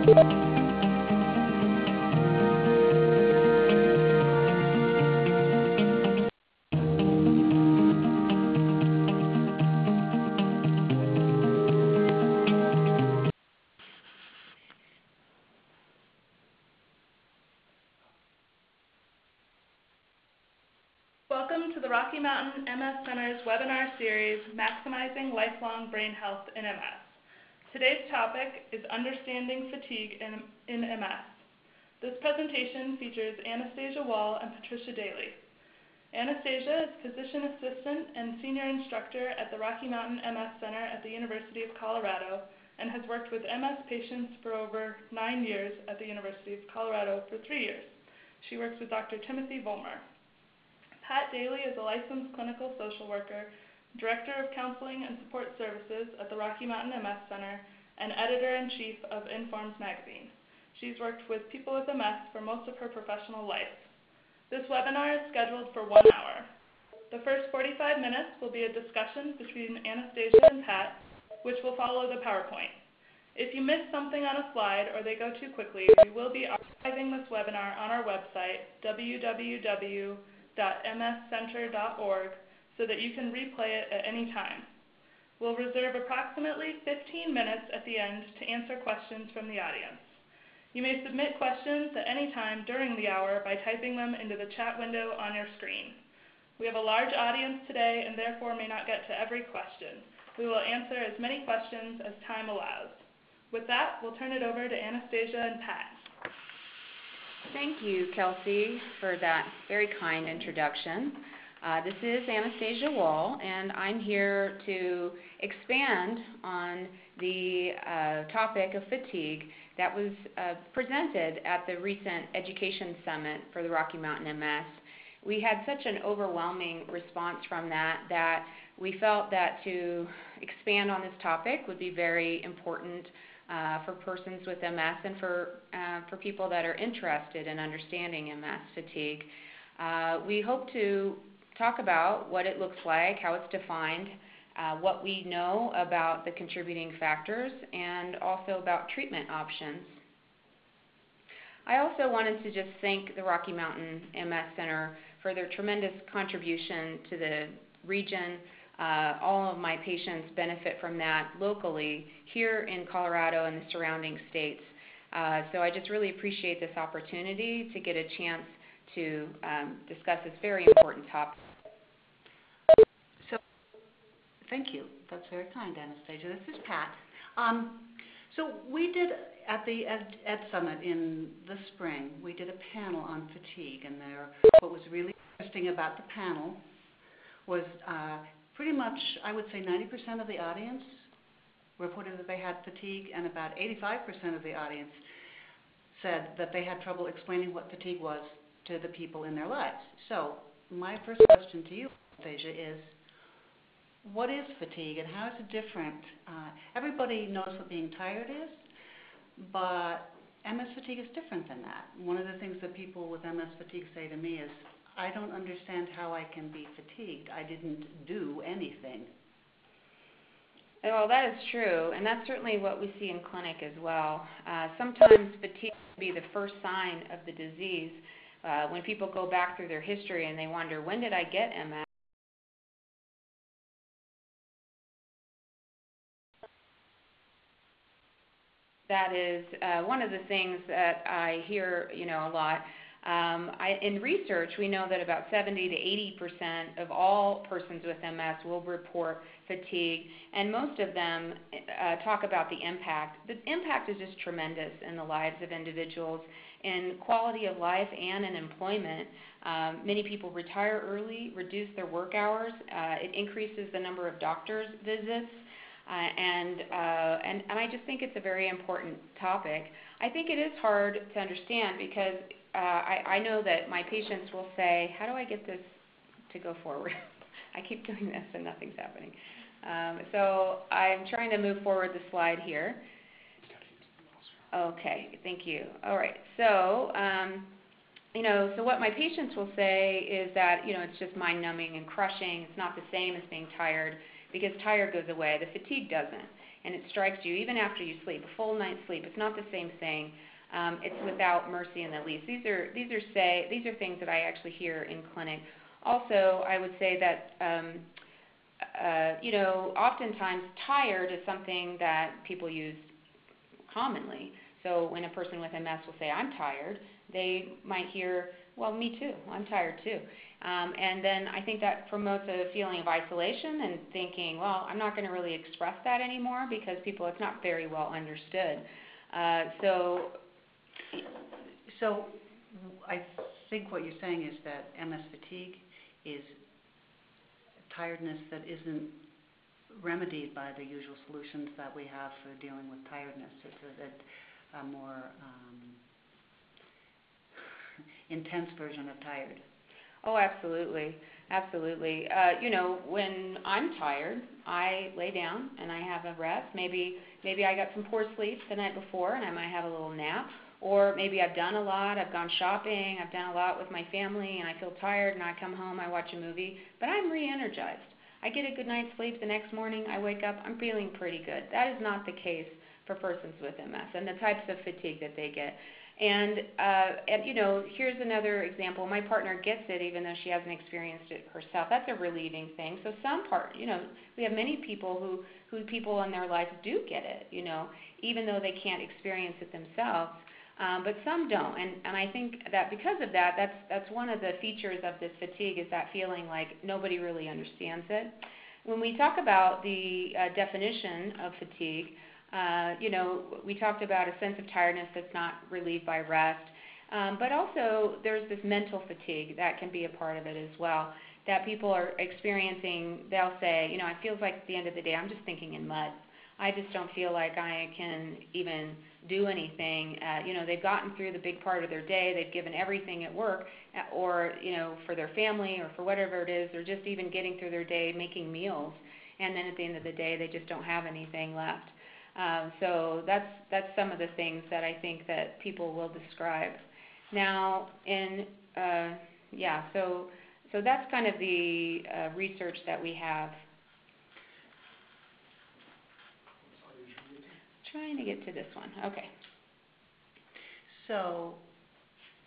Welcome to the Rocky Mountain MS Center's webinar series, Maximizing Lifelong Brain Health in MS. Today's topic is Understanding Fatigue in, in MS. This presentation features Anastacia Wall and Patricia Daily. Anastacia is Physician Assistant and Senior Instructor at the Rocky Mountain MS Center at the University of Colorado and has worked with MS patients for over nine years at the University of Colorado for three years. She works with Dr. Timothy Vollmer. Pat Daily is a licensed clinical social worker Director of Counseling and Support Services at the Rocky Mountain MS Center, and Editor-in-Chief of InforMS Magazine. She's worked with people with MS for most of her professional life. This webinar is scheduled for one hour. The first 45 minutes will be a discussion between Anastacia and Pat, which will follow the PowerPoint. If you miss something on a slide or they go too quickly, we will be archiving this webinar on our website, www.mscenter.org, so that you can replay it at any time. We'll reserve approximately 15 minutes at the end to answer questions from the audience. You may submit questions at any time during the hour by typing them into the chat window on your screen. We have a large audience today and therefore may not get to every question. We will answer as many questions as time allows. With that, we'll turn it over to Anastacia and Pat. Thank you, Kelsey, for that very kind introduction. Uh, this is Anastacia Wall, and I'm here to expand on the uh, topic of fatigue that was uh, presented at the recent Education Summit for the Rocky Mountain MS. We had such an overwhelming response from that that we felt that to expand on this topic would be very important uh, for persons with MS and for uh, for people that are interested in understanding MS fatigue. Uh, we hope to talk about what it looks like, how it's defined, uh, what we know about the contributing factors, and also about treatment options. I also wanted to just thank the Rocky Mountain MS Center for their tremendous contribution to the region. Uh, all of my patients benefit from that locally here in Colorado and the surrounding states. Uh, so I just really appreciate this opportunity to get a chance to um, discuss this very important topic. Thank you. That's very kind, Anastacia. This is Pat. Um, so we did at the Ed, Ed, Summit in the spring, we did a panel on fatigue, and there, what was really interesting about the panel was uh, pretty much, I would say, 90% of the audience reported that they had fatigue, and about 85% of the audience said that they had trouble explaining what fatigue was to the people in their lives. So my first question to you, Anastacia, is what is fatigue and how is it different? Uh, everybody knows what being tired is, but MS fatigue is different than that. One of the things that people with MS fatigue say to me is, I don't understand how I can be fatigued. I didn't do anything. Well, that is true, and that's certainly what we see in clinic as well. Uh, sometimes fatigue can be the first sign of the disease. Uh, when people go back through their history and they wonder, when did I get MS? That is uh, one of the things that I hear, you know, a lot. Um, I, in research, we know that about 70 to 80 percent of all persons with MS will report fatigue, and most of them uh, talk about the impact. The impact is just tremendous in the lives of individuals, in quality of life and in employment. Um, many people retire early, reduce their work hours. Uh, it increases the number of doctor's visits. Uh, and, uh, and, and I just think it's a very important topic. I think it is hard to understand because uh, I, I know that my patients will say, how do I get this to go forward? I keep doing this and nothing's happening. Um, so I'm trying to move forward the slide here. Okay, thank you. All right, so um, you know, so what my patients will say is that you know it's just mind-numbing and crushing. It's not the same as being tired because tired goes away, the fatigue doesn't. and it strikes you even after you sleep, a full night's sleep. It's not the same thing. Um, it's without mercy in the least. These are these are say these are things that I actually hear in clinic. Also, I would say that um, uh, you know, oftentimes tired is something that people use commonly. So when a person with MS will say, I'm tired, they might hear, well, me too, I'm tired too. Um, and then I think that promotes a feeling of isolation and thinking, well, I'm not going to really express that anymore because people, it's not very well understood. Uh, so, so I think what you're saying is that MS fatigue is tiredness that isn't remedied by the usual solutions that we have for dealing with tiredness. It's a, a, a more um, intense version of tired. Oh, absolutely, absolutely. Uh, you know, when I'm tired, I lay down and I have a rest. Maybe maybe I got some poor sleep the night before and I might have a little nap. Or maybe I've done a lot, I've gone shopping, I've done a lot with my family, and I feel tired, and I come home, I watch a movie, but I'm re energized. I get a good night's sleep the next morning, I wake up, I'm feeling pretty good. That is not the case for persons with MS and the types of fatigue that they get. And, uh, and you know, here's another example. My partner gets it even though she hasn't experienced it herself. That's a relieving thing. So some part, you know, we have many people who who people in their lives do get it, you know, even though they can't experience it themselves um, but some don't. And, and I think that because of that, that's, that's one of the features of this fatigue is that feeling like nobody really understands it. When we talk about the uh, definition of fatigue, uh, you know, we talked about a sense of tiredness that's not relieved by rest. Um, but also, there's this mental fatigue that can be a part of it as well. That people are experiencing, they'll say, you know, it feels like at the end of the day, I'm just thinking in mud. I just don't feel like I can even do anything. Uh, you know, they've gotten through the big part of their day, they've given everything at work, uh, or you know, for their family or for whatever it is, or just even getting through their day making meals, and then at the end of the day, they just don't have anything left. Um, so that's that's some of the things that I think that people will describe. Now, in uh, yeah, so so that's kind of the uh, research that we have Trying to get to this one. Okay. So,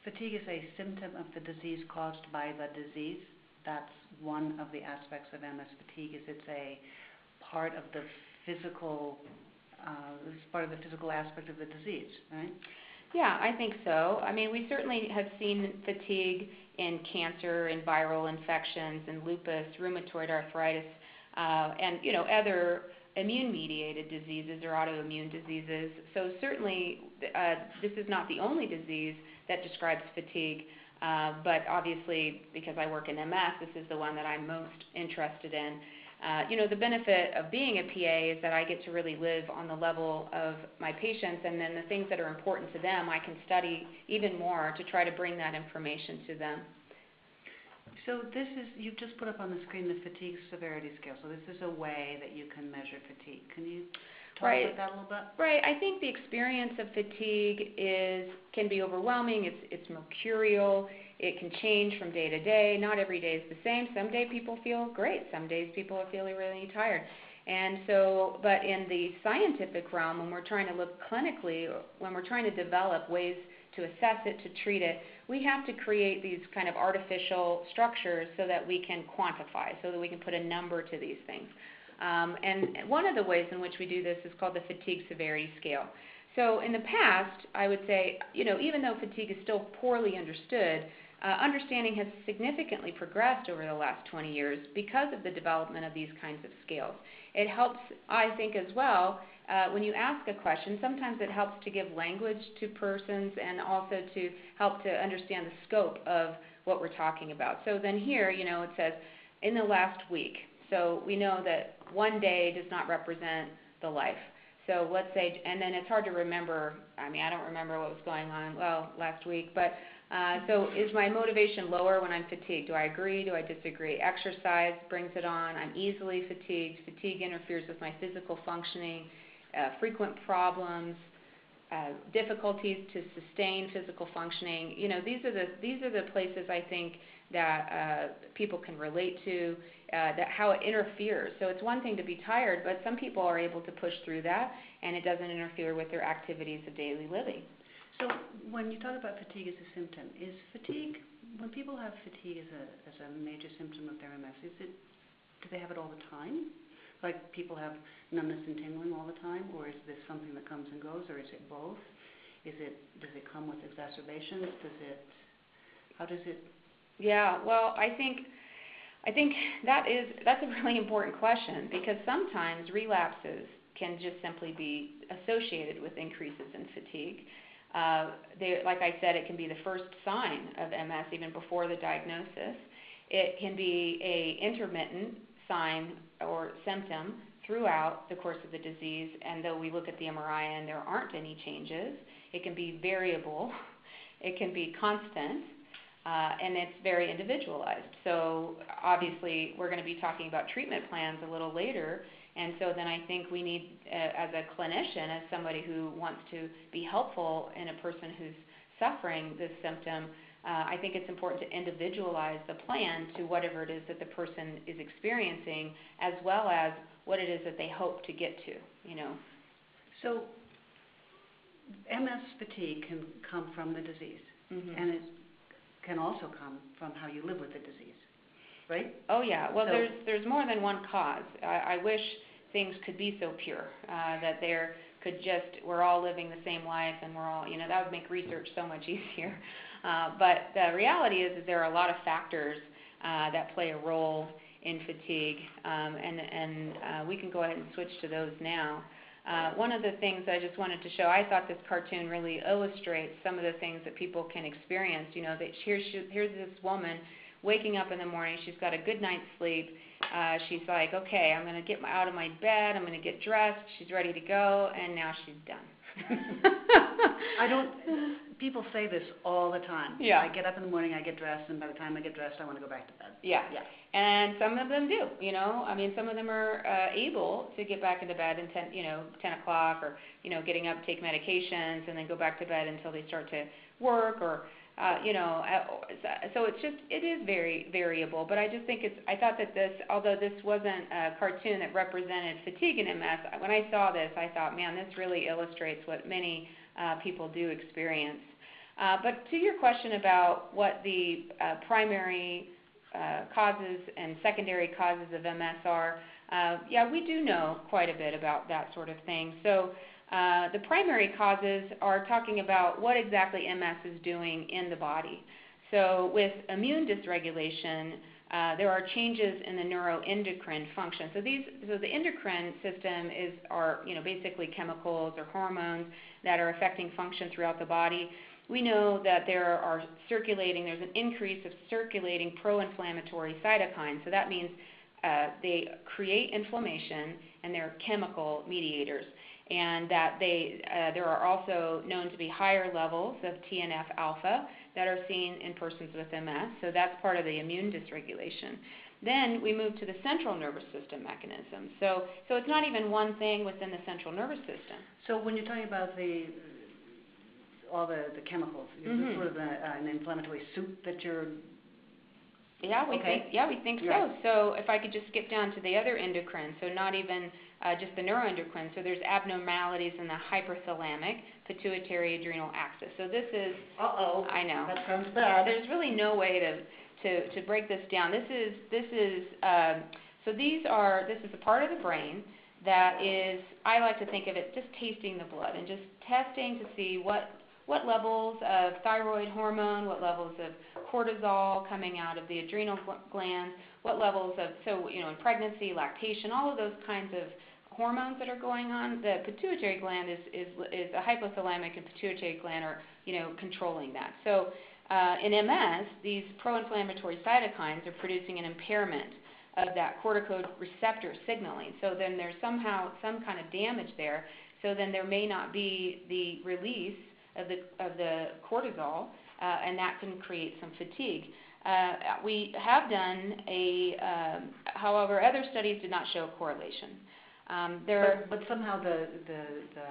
fatigue is a symptom of the disease caused by the disease. That's one of the aspects of MS fatigue. Is it's a part of the physical, uh, it's part of the physical aspect of the disease, right? Yeah, I think so. I mean, we certainly have seen fatigue in cancer, in viral infections, in lupus, rheumatoid arthritis, uh, and you know other immune-mediated diseases or autoimmune diseases. So certainly, uh, this is not the only disease that describes fatigue, uh, but obviously, because I work in MS, this is the one that I'm most interested in. Uh, you know, the benefit of being a PA is that I get to really live on the level of my patients, and then the things that are important to them, I can study even more to try to bring that information to them. So this is, you've just put up on the screen the fatigue severity scale. So this is a way that you can measure fatigue. Can you talk right. about that a little bit? Right. I think the experience of fatigue is can be overwhelming. It's it's mercurial. It can change from day to day. Not every day is the same. Some days people feel great. Some days people are feeling really tired. And so, but in the scientific realm, when we're trying to look clinically, when we're trying to develop ways to assess it, to treat it, we have to create these kind of artificial structures so that we can quantify, so that we can put a number to these things. Um, and one of the ways in which we do this is called the fatigue severity scale. So in the past, I would say, you know, even though fatigue is still poorly understood, uh, understanding has significantly progressed over the last 20 years because of the development of these kinds of scales. It helps, I think, as well, uh, when you ask a question, sometimes it helps to give language to persons and also to help to understand the scope of what we're talking about. So then here, you know, it says in the last week. So we know that one day does not represent the life. So let's say, and then it's hard to remember. I mean, I don't remember what was going on well last week, but uh, so is my motivation lower when I'm fatigued? Do I agree? Do I disagree? Exercise brings it on. I'm easily fatigued. Fatigue interferes with my physical functioning uh, frequent problems, uh, difficulties to sustain physical functioning. You know, these are the these are the places I think that uh, people can relate to. Uh, that how it interferes. So it's one thing to be tired, but some people are able to push through that, and it doesn't interfere with their activities of daily living. So when you talk about fatigue as a symptom, is fatigue when people have fatigue as a as a major symptom of their MS? Is it do they have it all the time? Like people have numbness and tingling all the time, or is this something that comes and goes, or is it both? Is it does it come with exacerbations? Does it how does it? Yeah, well, I think I think that is that's a really important question because sometimes relapses can just simply be associated with increases in fatigue. Uh, they, like I said, it can be the first sign of MS even before the diagnosis. It can be a intermittent sign or symptom throughout the course of the disease, and though we look at the MRI and there aren't any changes, it can be variable, it can be constant, uh, and it's very individualized. So obviously, we're going to be talking about treatment plans a little later, and so then I think we need, uh, as a clinician, as somebody who wants to be helpful in a person who's suffering this symptom, uh, I think it's important to individualize the plan to whatever it is that the person is experiencing, as well as what it is that they hope to get to. You know. So MS fatigue can come from the disease, Mm-hmm. and it can also come from how you live with the disease, right? Oh yeah. Well, So- there's there's more than one cause. I, I wish things could be so pure uh, that there could just we're all living the same life and we're all you know that would make research so much easier. Uh, but the reality is that there are a lot of factors uh, that play a role in fatigue, um, and and uh, we can go ahead and switch to those now. Uh, one of the things I just wanted to show, I thought this cartoon really illustrates some of the things that people can experience. You know, that here's here's this woman waking up in the morning. She's got a good night's sleep. Uh, she's like, okay, I'm going to get my, out of my bed. I'm going to get dressed. She's ready to go, and now she's done. I don't. People say this all the time. Yeah. I get up in the morning, I get dressed, and by the time I get dressed, I want to go back to bed. Yeah. Yeah. And some of them do, you know. I mean, some of them are uh, able to get back into bed in ten, you know, ten o'clock, or you know, getting up, take medications, and then go back to bed until they start to work, or uh, you know. uh, So it's just it is very variable. But I just think it's. I thought that this, although this wasn't a cartoon that represented fatigue and MS, when I saw this, I thought, man, this really illustrates what many uh, people do experience. Uh, but to your question about what the uh, primary uh, causes and secondary causes of MS are, uh, yeah, we do know quite a bit about that sort of thing. So uh, the primary causes are talking about what exactly MS is doing in the body. So with immune dysregulation, uh, there are changes in the neuroendocrine function. So these, so the endocrine system is are you know basically chemicals or hormones that are affecting function throughout the body. We know that there are circulating, there's an increase of circulating pro-inflammatory cytokines. So that means uh, they create inflammation and they're chemical mediators. And that they, uh, there are also known to be higher levels of TNF alpha that are seen in persons with MS. So that's part of the immune dysregulation. Then we move to the central nervous system mechanism. So, so it's not even one thing within the central nervous system. So when you're talking about the all the, the chemicals, is Mhm. this sort of a, uh, an inflammatory soup that you're Yeah, we Okay. think yeah we think so. So if I could just skip down to the other endocrine, so not even uh, just the neuroendocrine. So there's abnormalities in the hypothalamic pituitary adrenal axis. So this is Uh oh. I know. That sounds bad. There's really no way to to to break this down. This is this is um, so these are this is a part of the brain that is I like to think of it just tasting the blood and just testing to see what what levels of thyroid hormone, what levels of cortisol coming out of the adrenal gl- glands, what levels of so you know in pregnancy, lactation, all of those kinds of hormones that are going on. The pituitary gland is is is a hypothalamic and pituitary gland are you know controlling that. So uh, in MS, these pro-inflammatory cytokines are producing an impairment of that corticoreceptor signaling. So then there's somehow some kind of damage there. So then there may not be the release of the of the cortisol, uh, and that can create some fatigue. Uh, we have done a, um, however, other studies did not show a correlation. Um, there, But, but somehow the, the, the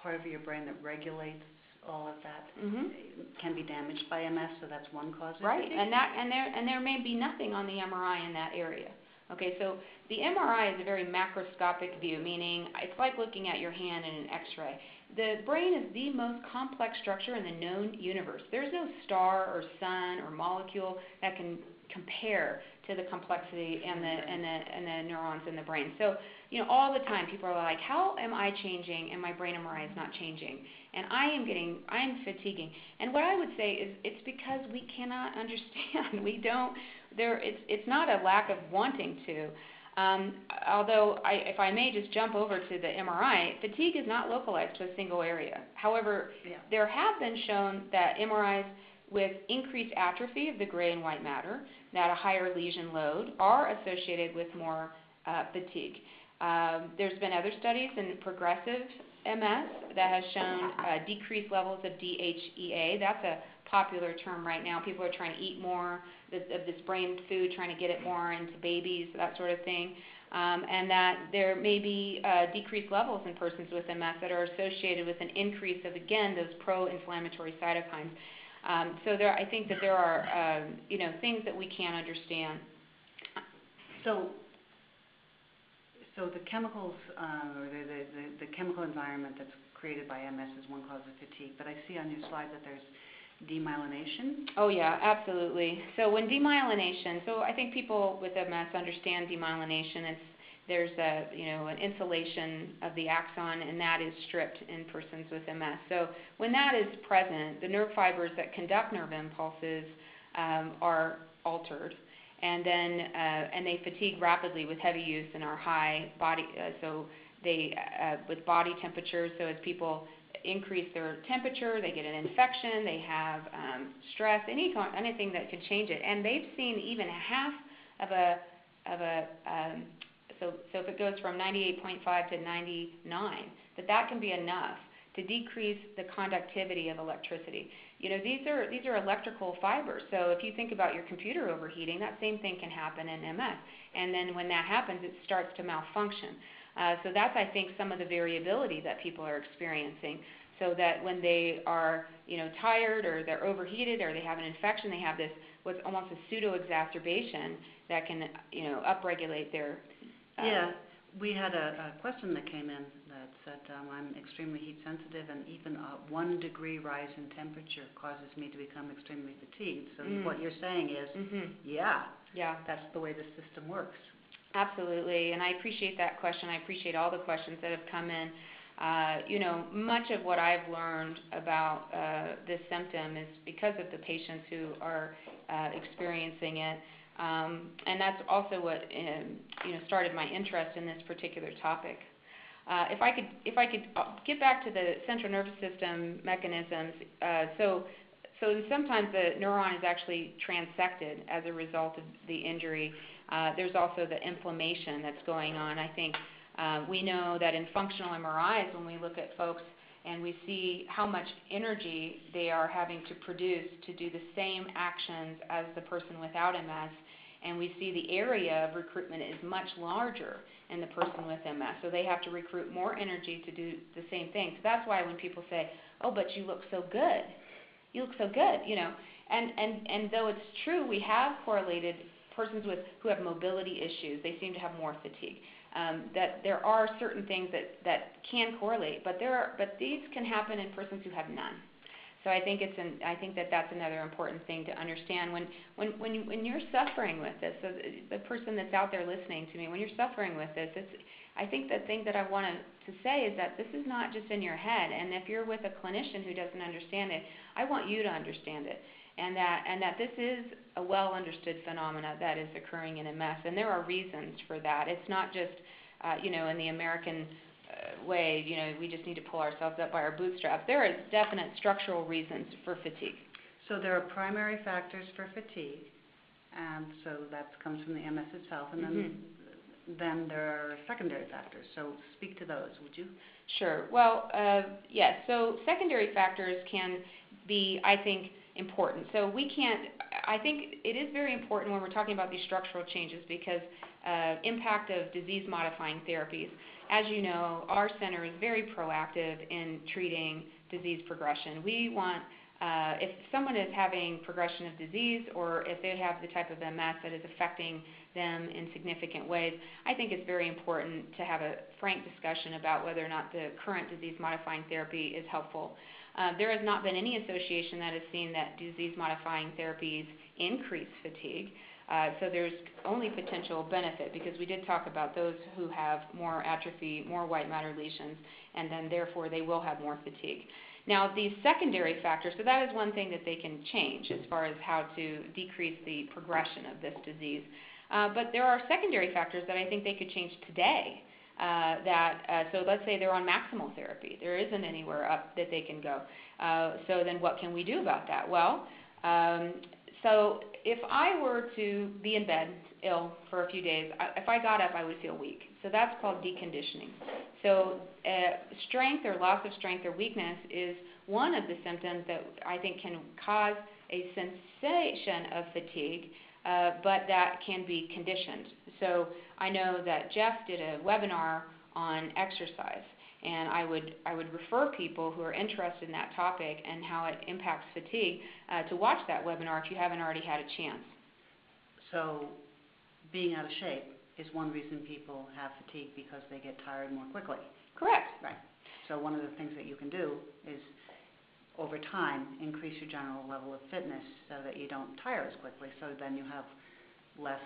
part of your brain that regulates all of that Mhm. can be damaged by MS, so that's one cause Right, and that, and there, and there may be nothing on the MRI in that area. Okay, so the MRI is a very macroscopic view, meaning it's like looking at your hand in an X-ray. The brain is the most complex structure in the known universe. There's no star or sun or molecule that can compare to the complexity and the and the and the neurons in the brain. So, you know, all the time people are like, "How am I changing and my brain MRI is not changing?" And I am getting I am fatiguing. And what I would say is it's because we cannot understand. We don't there it's it's not a lack of wanting to. Um, although, I, if I may just jump over to the MRI, fatigue is not localized to a single area. However, Yeah. there have been shown that MRIs with increased atrophy of the gray and white matter, that a higher lesion load, are associated with more uh, fatigue. Um, there's been other studies in progressive MS that has shown uh, decreased levels of DHEA. That's a popular term right now. People are trying to eat more of this brain food, trying to get it more into babies, that sort of thing. Um, and that there may be uh, decreased levels in persons with MS that are associated with an increase of, again, those pro-inflammatory cytokines. Um, so there, I think that there are, um, you know, things that we can't understand. So, so the chemicals, uh, or the, the, the, the chemical environment that's created by MS is one cause of fatigue, but I see on your slide that there's demyelination. Oh yeah, absolutely. So when demyelination, so I think people with MS understand demyelination. It's there's a you know an insulation of the axon, and that is stripped in persons with MS. So when that is present, the nerve fibers that conduct nerve impulses um, are altered, and then uh, and they fatigue rapidly with heavy use and are high body. Uh, so they uh, with body temperature. So as people increase their temperature, they get an infection, they have um, stress, any anything that could change it. And they've seen even half of a of a um, so so if it goes from 98.5 to 99, that that can be enough to decrease the conductivity of electricity. You know, these are these are electrical fibers. So if you think about your computer overheating, that same thing can happen in MS. And then when that happens, it starts to malfunction. Uh, so that's, I think, some of the variability that people are experiencing. So that when they are, you know, tired or they're overheated or they have an infection, they have this what's almost a pseudo exacerbation that can, you know, upregulate their. Yeah, we had a, a question that came in that said, um, I'm extremely heat sensitive and even a one degree rise in temperature causes me to become extremely fatigued. So Mm. what you're saying is, Mhm. yeah, Yeah. that's the way the system works. Absolutely, and I appreciate that question. I appreciate all the questions that have come in. Uh, you know, much of what I've learned about uh, this symptom is because of the patients who are uh, experiencing it, um, and that's also what um, you know started my interest in this particular topic. Uh, if I could, if I could uh, get back to the central nervous system mechanisms, uh, so so sometimes the neuron is actually transected as a result of the injury. Uh, there's also the inflammation that's going on. I think uh, we know that in functional MRIs, when we look at folks and we see how much energy they are having to produce to do the same actions as the person without MS, and we see the area of recruitment is much larger in the person with MS. So they have to recruit more energy to do the same thing. So that's why when people say, "Oh, but you look so good," you look so good, you know. And and and though it's true, we have correlated persons with who have mobility issues. They seem to have more fatigue. Um, that there are certain things that that can correlate, but there are but these can happen in persons who have none. So I think it's an I think that that's another important thing to understand when when when you, when you're suffering with this. So the, person that's out there listening to me, when you're suffering with this, it's I think the thing that I want to say is that this is not just in your head. And if you're with a clinician who doesn't understand it, I want you to understand it. And that and that this is a well understood phenomena that is occurring in MS, and there are reasons for that. It's not just uh, you know in the American way, you know, we just need to pull ourselves up by our bootstraps. There are definite structural reasons for fatigue. So there are primary factors for fatigue, and so that comes from the MS itself, and then Mhm. then there are secondary factors. So speak to those, would you? Sure. Well, uh, yes. So secondary factors can be, I think, important. So we can't. I think it is very important when we're talking about these structural changes because uh, impact of disease-modifying therapies. As you know, our center is very proactive in treating disease progression. We want uh, if someone is having progression of disease or if they have the type of MS that is affecting them in significant ways, I think it's very important to have a frank discussion about whether or not the current disease modifying therapy is helpful. Uh, there has not been any association that has seen that disease modifying therapies increase fatigue. Uh, so there's only potential benefit because we did talk about those who have more atrophy, more white matter lesions, and then therefore they will have more fatigue. Now, these secondary factors, so that is one thing that they can change as far as how to decrease the progression of this disease. Uh, but there are secondary factors that I think they could change today. Uh, that uh, so let's say they're on maximal therapy. There isn't anywhere up that they can go. Uh, so then what can we do about that? Well, um, so if I were to be in bed ill for a few days, I, if I got up, I would feel weak. So that's called deconditioning. So uh, strength or loss of strength or weakness is one of the symptoms that I think can cause a sensation of fatigue uh, but that can be conditioned. So I know that Jeff did a webinar on exercise, and I would I would refer people who are interested in that topic and how it impacts fatigue uh, to watch that webinar if you haven't already had a chance. So, being out of shape is one reason people have fatigue because they get tired more quickly. Correct. Right. So one of the things that you can do is over time, increase your general level of fitness so that you don't tire as quickly, so then you have less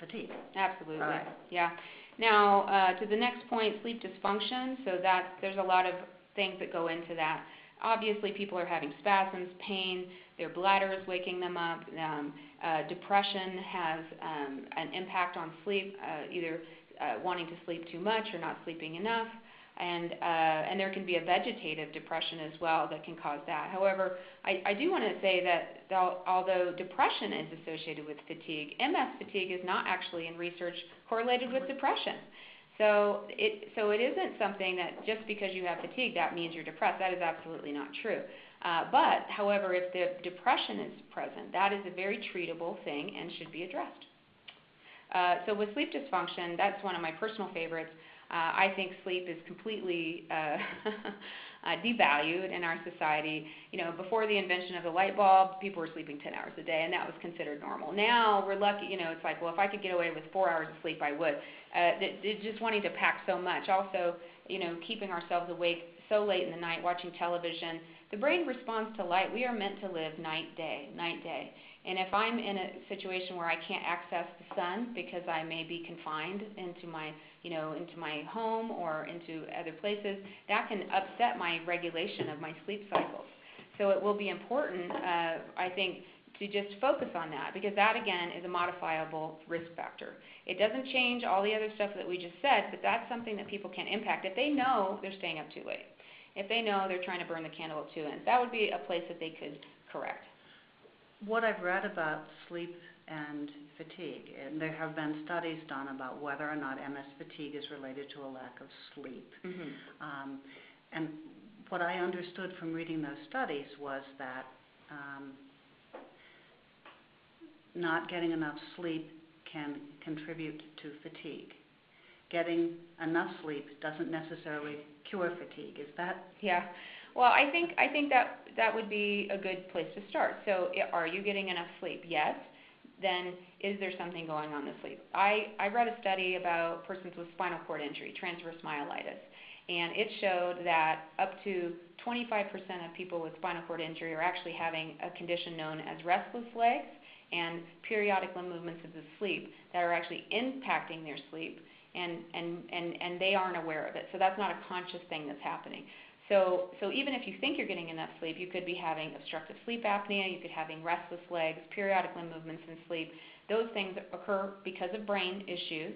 fatigue. Absolutely. Right. Yeah. Now, uh, to the next point, sleep dysfunction. So that there's a lot of things that go into that. Obviously, people are having spasms, pain, their bladder is waking them up. Um, uh, depression has um, an impact on sleep, uh, either uh, wanting to sleep too much or not sleeping enough and uh, and there can be a vegetative depression as well that can cause that. However, I, I do want to say that although depression is associated with fatigue, MS fatigue is not actually in research correlated with depression. So it so it isn't something that just because you have fatigue that means you're depressed. That is absolutely not true. Uh, but however, if the depression is present, that is a very treatable thing and should be addressed. Uh, so with sleep dysfunction, that's one of my personal favorites. Uh, I think sleep is completely uh, uh, devalued in our society. You know, before the invention of the light bulb, people were sleeping 10 hours a day, and that was considered normal. Now we're lucky. You know, it's like, well, if I could get away with four hours of sleep, I would. Uh, th- just wanting to pack so much. Also, you know, keeping ourselves awake so late in the night, watching television. The brain responds to light. We are meant to live night day, night day. And if I'm in a situation where I can't access the sun because I may be confined into my you know, into my home or into other places, that can upset my regulation of my sleep cycles. So it will be important, uh, I think, to just focus on that because that again is a modifiable risk factor. It doesn't change all the other stuff that we just said, but that's something that people can impact if they know they're staying up too late. If they know they're trying to burn the candle at two ends, that would be a place that they could correct. What I've read about sleep and fatigue. And there have been studies done about whether or not MS fatigue is related to a lack of sleep. Mm-hmm. Um, and what I understood from reading those studies was that um, not getting enough sleep can contribute to fatigue. Getting enough sleep doesn't necessarily cure fatigue. Is that? Yeah. Well, I think I think that that would be a good place to start. So, are you getting enough sleep? Yes then is there something going on in the sleep? I, I read a study about persons with spinal cord injury, transverse myelitis, and it showed that up to 25% of people with spinal cord injury are actually having a condition known as restless legs and periodic limb movements of the sleep that are actually impacting their sleep and, and, and, and they aren't aware of it. So that's not a conscious thing that's happening. So, so even if you think you're getting enough sleep, you could be having obstructive sleep apnea, you could be having restless legs, periodic limb movements in sleep. Those things occur because of brain issues,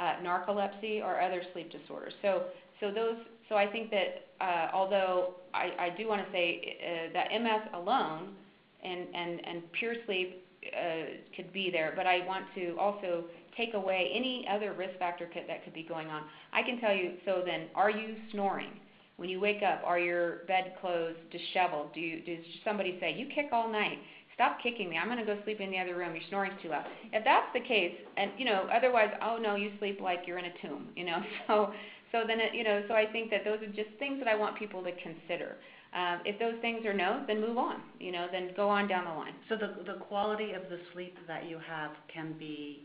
uh, narcolepsy, or other sleep disorders. So, so those, so I think that uh, although I, I do want to say uh, that MS alone and, and, and pure sleep uh, could be there, but I want to also take away any other risk factor could, that could be going on. I can tell you, so then, are you snoring? When you wake up, are your bedclothes disheveled? Do you, does somebody say, you kick all night? Stop kicking me. I'm going to go sleep in the other room. Your snoring's too loud. If that's the case, and you know, otherwise, oh no, you sleep like you're in a tomb. You know, so So then, it, you know, so I think that those are just things that I want people to consider. Um, if those things are no, then move on. You know, then go on down the line. So the, the quality of the sleep that you have can be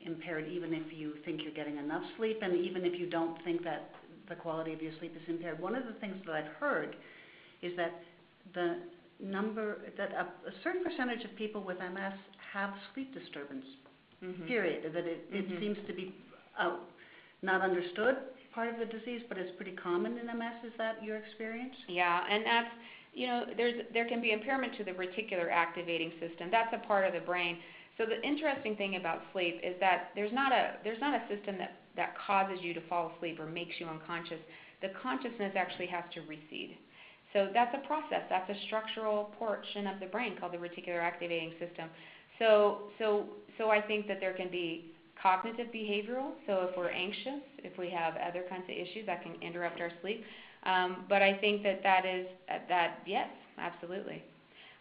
impaired even if you think you're getting enough sleep and even if you don't think that the quality of your sleep is impaired. One of the things that I've heard is that the number, that a, a certain percentage of people with MS have sleep disturbance, hmm period. That it, it Mhm. seems to be uh, not understood part of the disease, but it's pretty common in MS. Is that your experience? Yeah, and that's, you know, there's, there can be impairment to the reticular activating system. That's a part of the brain. So the interesting thing about sleep is that there's not a, there's not a system that, that causes you to fall asleep or makes you unconscious. The consciousness actually has to recede. So that's a process. That's a structural portion of the brain called the reticular activating system. So, so, so I think that there can be cognitive behavioral. So if we're anxious, if we have other kinds of issues that can interrupt our sleep. Um, but I think that that is that yes, absolutely.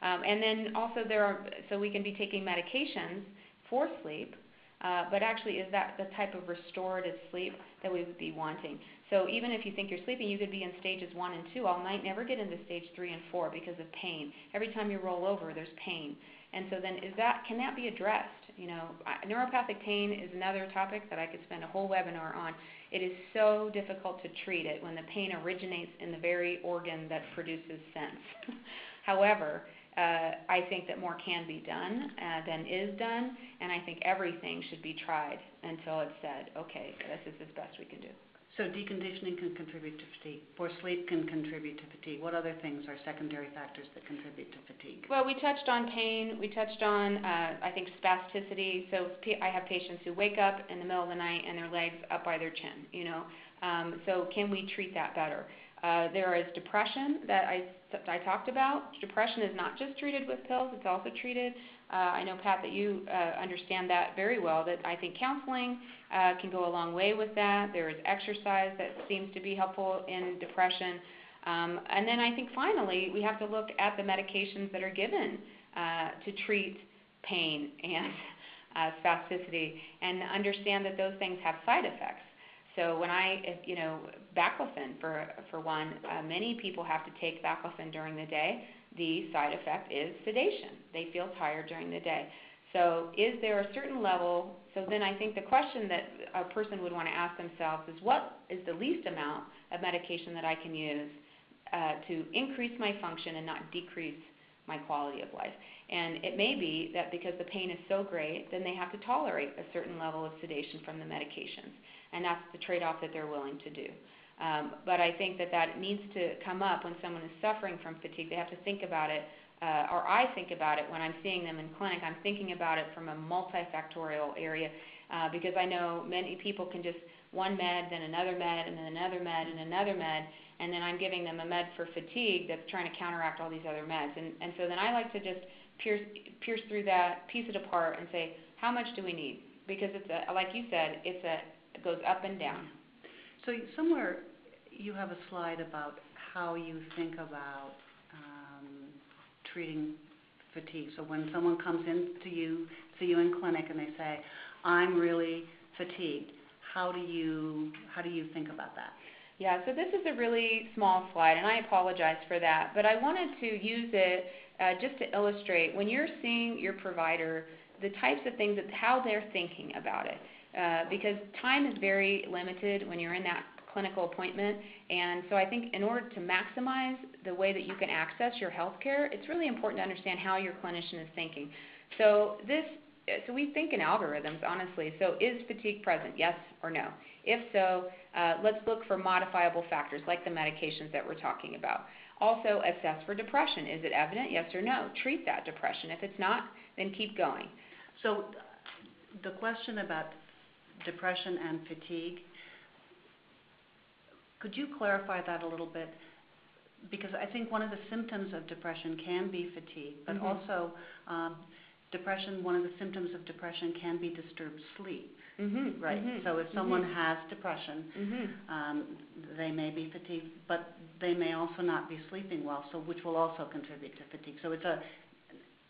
Um, and then also there are so we can be taking medications for sleep, uh, but actually is that the type of restorative sleep that we would be wanting? So even if you think you're sleeping, you could be in stages one and two all night, never get into stage three and four because of pain. Every time you roll over, there's pain. And so then is that can that be addressed? You know, neuropathic pain is another topic that I could spend a whole webinar on. It is so difficult to treat it when the pain originates in the very organ that produces sense. However, uh, I think that more can be done uh, than is done, and I think everything should be tried until it's said, okay, this is as best we can do. So deconditioning can contribute to fatigue. Poor sleep can contribute to fatigue. What other things are secondary factors that contribute to fatigue? Well, we touched on pain. We touched on, uh, I think, spasticity. So I have patients who wake up in the middle of the night and their legs up by their chin. You know, um, so can we treat that better? Uh, there is depression that I, I talked about. Depression is not just treated with pills; it's also treated. Uh, I know Pat that you uh, understand that very well. That I think counseling uh, can go a long way with that. There is exercise that seems to be helpful in depression. Um, and then I think finally we have to look at the medications that are given uh, to treat pain and uh, spasticity and understand that those things have side effects. So when I, if, you know, baclofen for for one, uh, many people have to take baclofen during the day. The side effect is sedation. They feel tired during the day. So is there a certain level? So then I think the question that a person would want to ask themselves is what is the least amount of medication that I can use uh, to increase my function and not decrease my quality of life? And it may be that because the pain is so great, then they have to tolerate a certain level of sedation from the medications. And that's the trade off that they're willing to do. Um, but I think that that needs to come up when someone is suffering from fatigue. They have to think about it, uh, or I think about it when I'm seeing them in clinic. I'm thinking about it from a multifactorial area uh, because I know many people can just one med, then another med, and then another med, and another med, and then I'm giving them a med for fatigue that's trying to counteract all these other meds. And, and so then I like to just pierce, pierce through that, piece it apart, and say, how much do we need? Because it's a, like you said, it's a, it goes up and down. So somewhere you have a slide about how you think about um, treating fatigue. So when someone comes in to you, see you in clinic, and they say, "I'm really fatigued," how do you how do you think about that? Yeah, so this is a really small slide, and I apologize for that, but I wanted to use it uh, just to illustrate when you're seeing your provider, the types of things that how they're thinking about it. Uh, because time is very limited when you're in that clinical appointment, and so I think in order to maximize the way that you can access your health care, it's really important to understand how your clinician is thinking. So this so we think in algorithms, honestly. So is fatigue present? Yes or no? If so, uh, let's look for modifiable factors like the medications that we're talking about. Also, assess for depression. Is it evident? Yes or no? Treat that depression. If it's not, then keep going. So the question about depression and fatigue, could you clarify that a little bit? Because I think one of the symptoms of depression can be fatigue, but Mhm. also um, depression, one of the symptoms of depression can be disturbed sleep, Mhm. right? Mhm. So if someone Mhm. has depression, Mhm. um, they may be fatigued, but they may also not be sleeping well, so which will also contribute to fatigue. So it's a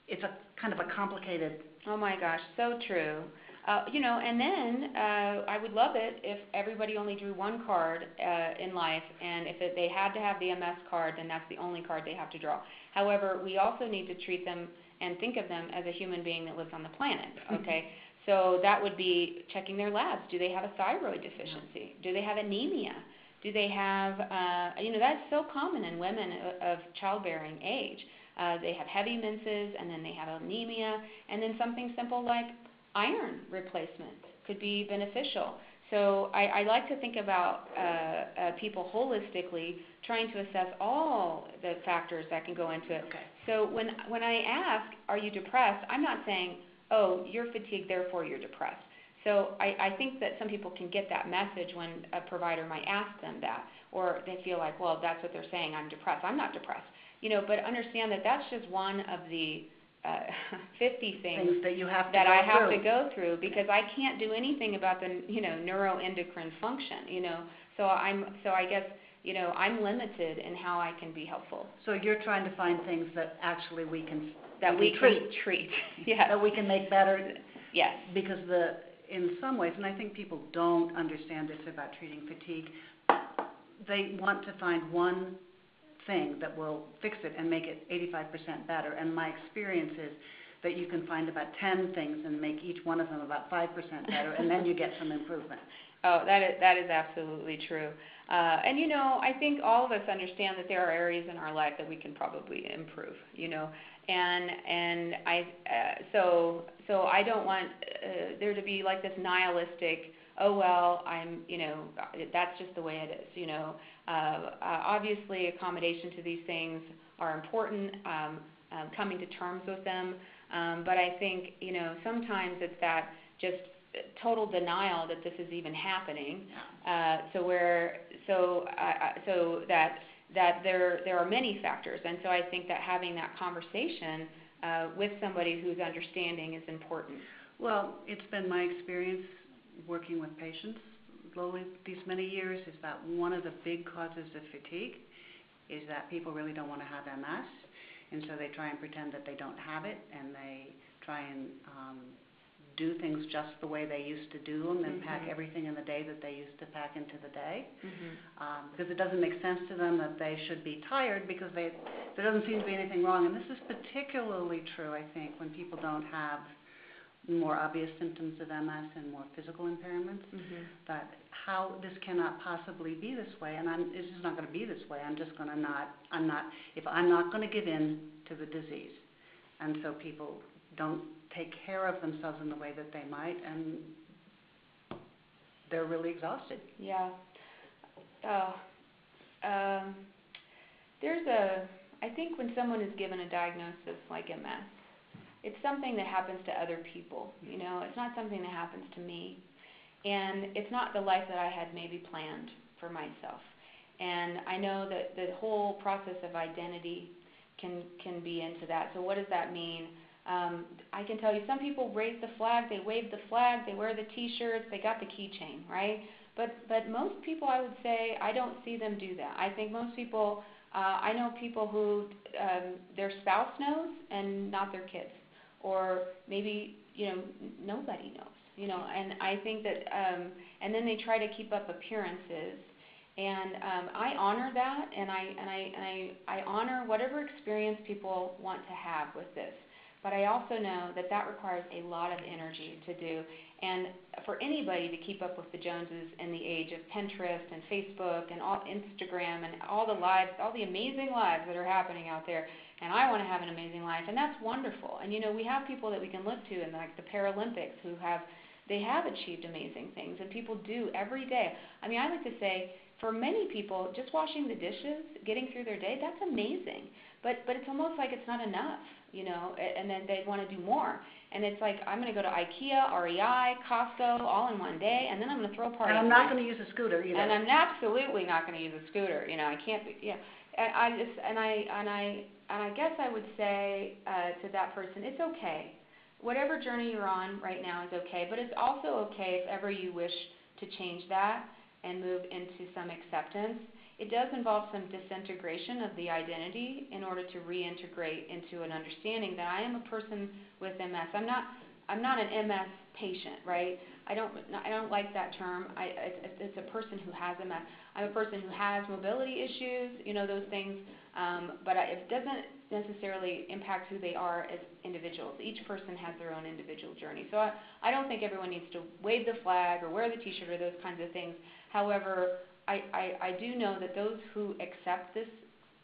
it's a kind of a complicated Oh my gosh, so true. Uh, you know, and then uh, I would love it if everybody only drew one card uh, in life, and if it, they had to have the MS card, then that's the only card they have to draw. However, we also need to treat them and think of them as a human being that lives on the planet. Okay, so that would be checking their labs. Do they have a thyroid deficiency? Do they have anemia? Do they have, uh, you know, that's so common in women of childbearing age. Uh, they have heavy menses, and then they have anemia, and then something simple like iron replacement could be beneficial. So I, I like to think about uh, uh, people holistically, trying to assess all the factors that can go into it. Okay. So when when I ask, "Are you depressed?" I'm not saying, "Oh, you're fatigued, therefore you're depressed." So I, I think that some people can get that message when a provider might ask them that, or they feel like, "Well, that's what they're saying. I'm depressed. I'm not depressed." You know, but understand that that's just one of the uh, 50 things Things that you have to that I have through. to go through because I can't do anything about the you know neuroendocrine function. You know, so I'm so I guess you know I'm limited in how I can be helpful. So you're trying to find things that actually we can, That We we can treat. yes. that we can make better Yes. because the, in some ways, and I think people don't understand this about treating fatigue, they want to find one thing that will fix it and make it eighty-five percent better. And my experience is that you can find about ten things and make each one of them about five percent better, and then you get some improvement. Oh, that is that is absolutely true. Uh, and you know, I think all of us understand that there are areas in our life that we can probably improve. You know, and and I uh, so so I don't want uh, there to be like this nihilistic. Oh well, I'm you know that's just the way it is. You know, obviously accommodation to these things are important. Um, um, coming to terms with them, um, but I think you know sometimes it's that just total denial that this is even happening. Uh, so where so uh, uh, so that that there there are many factors, and so I think that having that conversation uh, with somebody who's understanding is important. Well, it's been my experience working with patients slowly these many years is that one of the big causes of fatigue is that people really don't want to have MS, and so they try and pretend that they don't have it, and they try and um, do things just the way they used to do them, and pack Mhm. everything in the day that they used to pack into the day, Mm-hmm. um, because it doesn't make sense to them that they should be tired because they there doesn't seem to be anything wrong, and this is particularly true, I think, when people don't have more obvious symptoms of MS and more physical impairments Mm-hmm. that how this cannot possibly be this way, and I'm, it's just not gonna be this way, I'm just gonna not, I'm not, if I'm not gonna give in to the disease. And so people don't take care of themselves in the way that they might, and they're really exhausted. Yeah. Uh, um, there's a, I think when someone is given a diagnosis like MS, it's something that happens to other people, you know, it's not something that happens to me. And it's not the life that I had maybe planned for myself. And I know that the whole process of identity can, can be into that. So what does that mean? Um, I can tell you, some people raise the flag, they wave the flag, they wear the T-shirts, they got the keychain, right? But but most people, I would say, I don't see them do that. I think most people, uh, I know people who um, their spouse knows and not their kids, or maybe you know nobody knows, you know. And I think that, um, and then they try to keep up appearances. And um, I honor that, and I and I and I, I honor whatever experience people want to have with this. But I also know that that requires a lot of energy to do. And for anybody to keep up with the Joneses in the age of Pinterest and Facebook and all Instagram and all the lives, all the amazing lives that are happening out there, and I want to have an amazing life, and that's wonderful. And you know, we have people that we can look to and like the Paralympics who have they have achieved amazing things, and people do every day. I mean, I like to say for many people, just washing the dishes, getting through their day, that's amazing. But but it's almost like it's not enough, you know, and then they want to do more. And it's like I'm going to go to IKEA, REI, Costco, all in one day, and then I'm going to throw a party. And I'm not gonna use a scooter either. And I'm absolutely not going to use a scooter. You know, I can't be. Yeah, and I just and I and I and I guess I would say uh, to that person, it's okay. Whatever journey you're on right now is okay, but it's also okay if ever you wish to change that and move into some acceptance. It does involve some disintegration of the identity in order to reintegrate into an understanding that I am a person with MS. I'm not I'm not an MS patient, right? I don't, I don't like that term. I, it's, it's a person who has MS. I'm a person who has mobility issues, you know, those things. Um, but I, it doesn't necessarily impact who they are as individuals. Each person has their own individual journey. So I, I don't think everyone needs to wave the flag or wear the T-shirt or those kinds of things. However, I, I, I do know that those who accept this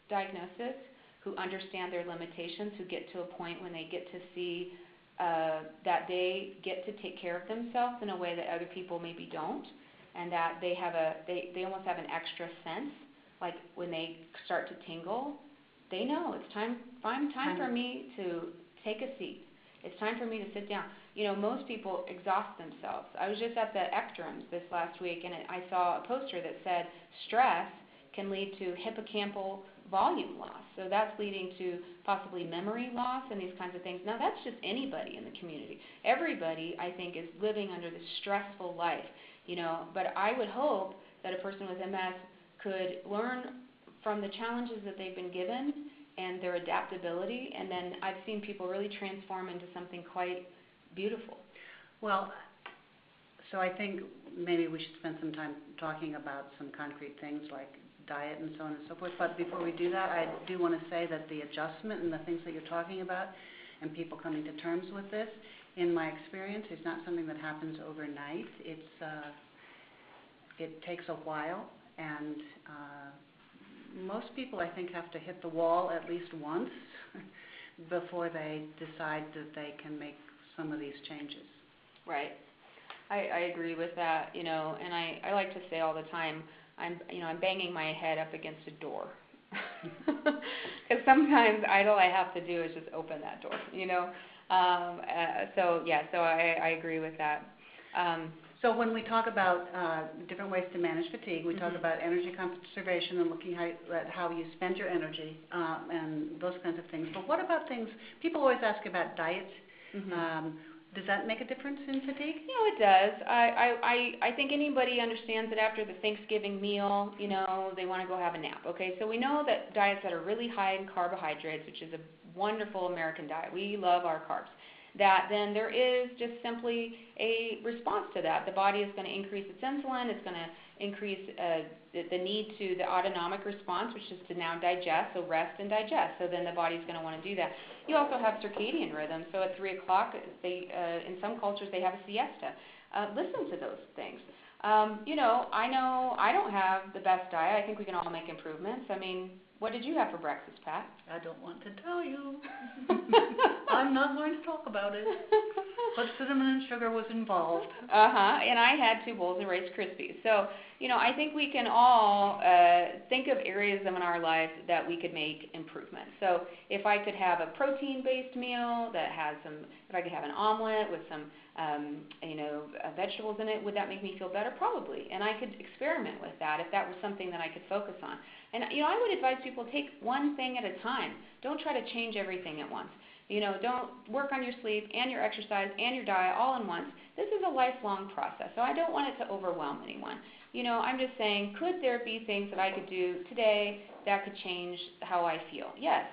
diagnosis, who understand their limitations, who get to a point when they get to see uh, that they get to take care of themselves in a way that other people maybe don't, and that they have a they, they almost have an extra sense, like when they start to tingle, they know it's time time time for me to take a seat. It's time for me to sit down. You know, most people exhaust themselves. I was just at the ECTRIMS this last week, and I saw a poster that said stress can lead to hippocampal volume loss. So that's leading to possibly memory loss and these kinds of things. Now, that's just anybody in the community. Everybody, I think, is living under this stressful life, you know. But I would hope that a person with MS could learn from the challenges that they've been given and their adaptability, and then I've seen people really transform into something quite beautiful. Well, so I think maybe we should spend some time talking about some concrete things like diet and so on and so forth. But before we do that, I do want to say that the adjustment and the things that you're talking about and people coming to terms with this, in my experience, is not something that happens overnight. It's uh, it takes a while, and uh, most people, I think, have to hit the wall at least once before they decide that they can make some of these changes. Right. I, I agree with that, you know, and I, I like to say all the time, I'm you know I'm banging my head up against a door because sometimes all I have to do is just open that door, you know. Um, uh, so yeah, so I, I agree with that. Um, so when we talk about uh, different ways to manage fatigue, we mm-hmm. talk about energy conservation and looking how, at how you spend your energy um, and those kinds of things. But what about things? People always ask about diet. Mm-hmm. Um, does that make a difference in fatigue? You know, it does. I, I, I think anybody understands that after the Thanksgiving meal, you know, they want to go have a nap. Okay, so we know that diets that are really high in carbohydrates, which is a wonderful American diet, we love our carbs, that then there is just simply a response to that. The body is going to increase its insulin, it's going to increase uh, the, the need to the autonomic response, which is to now digest, so rest and digest. So then the body's going to want to do that. You also have circadian rhythm. So at three o'clock, they uh, in some cultures they have a siesta. Uh, listen to those things. Um, you know, I know I don't have the best diet. I think we can all make improvements. I mean, what did you have for breakfast, Pat? I don't want to tell you. I'm not going to talk about it. But cinnamon and sugar was involved. Uh huh. And I had two bowls of Rice Krispies. So, you know, I think we can all uh, think of areas in our lives that we could make improvements. So, if I could have a protein-based meal that has some, if I could have an omelet with some, um, you know, uh, vegetables in it, would that make me feel better? Probably. And I could experiment with that if that was something that I could focus on. And you know, I would advise people take one thing at a time. Don't try to change everything at once. You know, don't work on your sleep and your exercise and your diet all in once. This is a lifelong process, so I don't want it to overwhelm anyone. You know, I'm just saying, could there be things that I could do today that could change how I feel? Yes.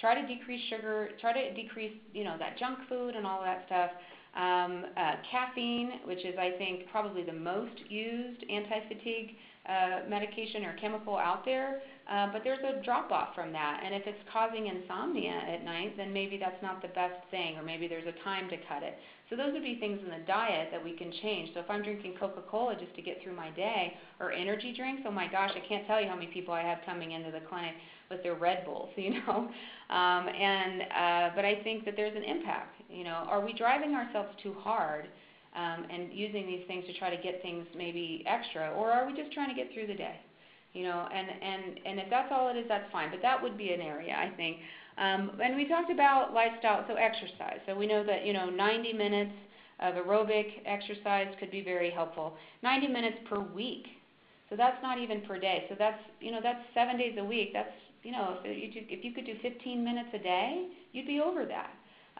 Try to decrease sugar. Try to decrease, you know, that junk food and all that stuff. Um, uh, caffeine, which is I think probably the most used anti-fatigue uh, medication or chemical out there, uh, but there's a drop off from that. And if it's causing insomnia at night, then maybe that's not the best thing, or maybe there's a time to cut it. So those would be things in the diet that we can change. So if I'm drinking Coca-Cola just to get through my day, or energy drinks, oh my gosh, I can't tell you how many people I have coming into the clinic with their Red Bulls, you know. Um, and uh, but I think that there's an impact. You know, are we driving ourselves too hard? um, and using these things to try to get things maybe extra, or are we just trying to get through the day? You know, and and and if that's all it is, that's fine. But that would be an area I think. Um, and we talked about lifestyle, so exercise. So we know that you know 90 minutes of aerobic exercise could be very helpful. 90 minutes per week. So that's not even per day. So that's you know that's seven days a week. That's you know if you if you could do 15 minutes a day, you'd be over that.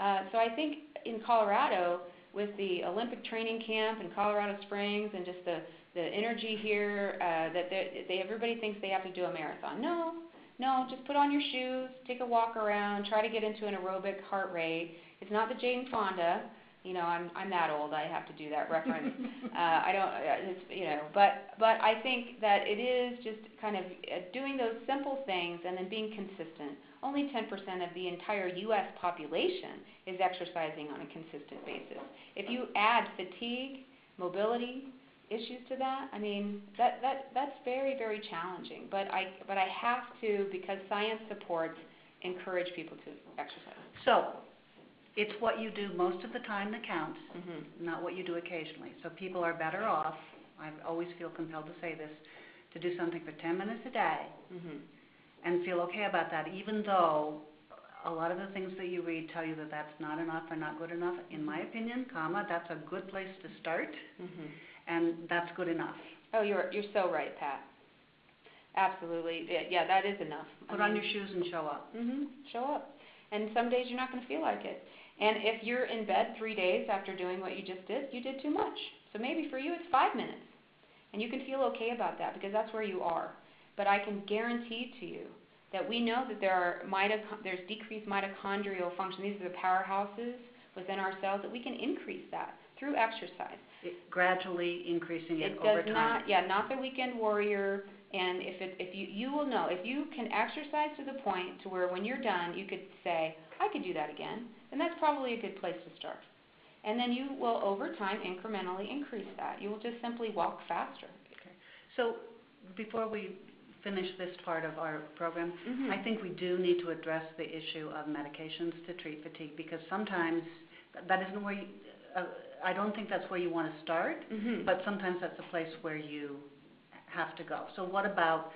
Uh, so I think in Colorado with the Olympic training camp in Colorado Springs and just the the energy here uh, that they, they everybody thinks they have to do a marathon. No, no, just put on your shoes, take a walk around, try to get into an aerobic heart rate. It's not the Jane Fonda, You know, I'm I'm that old. I have to do that reference. uh, I don't. uh, It's, you know, but but I think that it is just kind of uh, doing those simple things and then being consistent. Only 10% of the entire U.S. population is exercising on a consistent basis. If you add fatigue, mobility issues to that, I mean that that that's very very challenging. But I but I have to because science supports encourage people to exercise. So, it's what you do most of the time that counts, Mhm. not what you do occasionally. So people are better off, I always feel compelled to say this, to do something for 10 minutes a day Mhm. And feel okay about that, even though a lot of the things that you read tell you that that's not enough or not good enough. In my opinion, comma, that's a good place to start, Mhm. and that's good enough. Oh, you're you're so right, Pat. Absolutely. Yeah, yeah that is enough. I Put on your shoes and show up. Mm-hmm. Show up. And some days you're not going to feel like it. And if you're in bed 3 days after doing what you just did, you did too much. So maybe for you it's 5 minutes. And you can feel okay about that because that's where you are. But I can guarantee to you that we know that there are mitoch- there's decreased mitochondrial function. These are the powerhouses within our cells that we can increase that through exercise. It- Gradually increasing it It over does time. not, yeah, not the weekend warrior, and if it, if you, you will know, if you can exercise to the point to where when you're done, you could say, I could do that again, then that's probably a good place to start. And then you will, over time, incrementally increase that. You will just simply walk faster. Okay. So, before we finish this part of our program, Mhm. I think we do need to address the issue of medications to treat fatigue, because sometimes that isn't where you, uh, I don't think that's where you want to start, Mhm. but sometimes that's a place where you have to go. So what about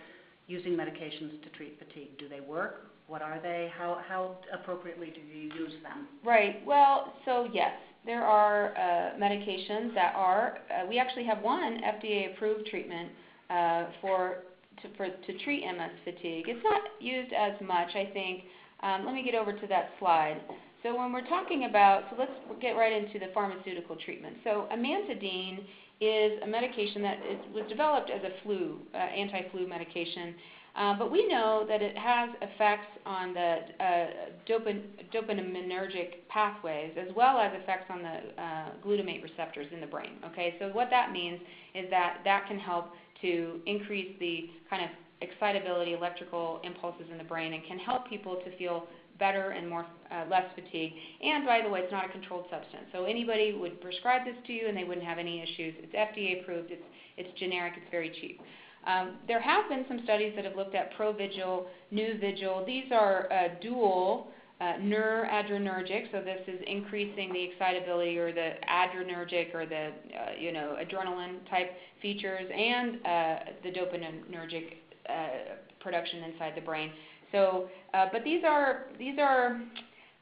using medications to treat fatigue? Do they work? What are they? How, how appropriately do you use them? Right. Well, so yes, there are uh, medications that are. Uh, we actually have one FDA-approved treatment uh, for to, for to treat MS fatigue. It's not used as much, I think. Um, let me get over to that slide. So when we're talking about, so let's get right into the pharmaceutical treatment. So amantadine is a medication that is, was developed as a flu, uh, anti-flu medication. Uh, but we know that it has effects on the uh, dopam- dopaminergic pathways as well as effects on the uh, glutamate receptors in the brain. Okay, so what that means is that that can help to increase the kind of excitability, electrical impulses in the brain, and can help people to feel better and more uh, less fatigue. And by the way, it's not a controlled substance, so anybody would prescribe this to you and they wouldn't have any issues. It's FDA approved. It's it's generic. It's very cheap. Um, there have been some studies that have looked at Provigil, Nuvigil. These are uh, dual uh, neuroadrenergic, so this is increasing the excitability or the adrenergic or the uh, you know adrenaline type features and uh, the dopaminergic uh, production inside the brain. So, uh, but these are these are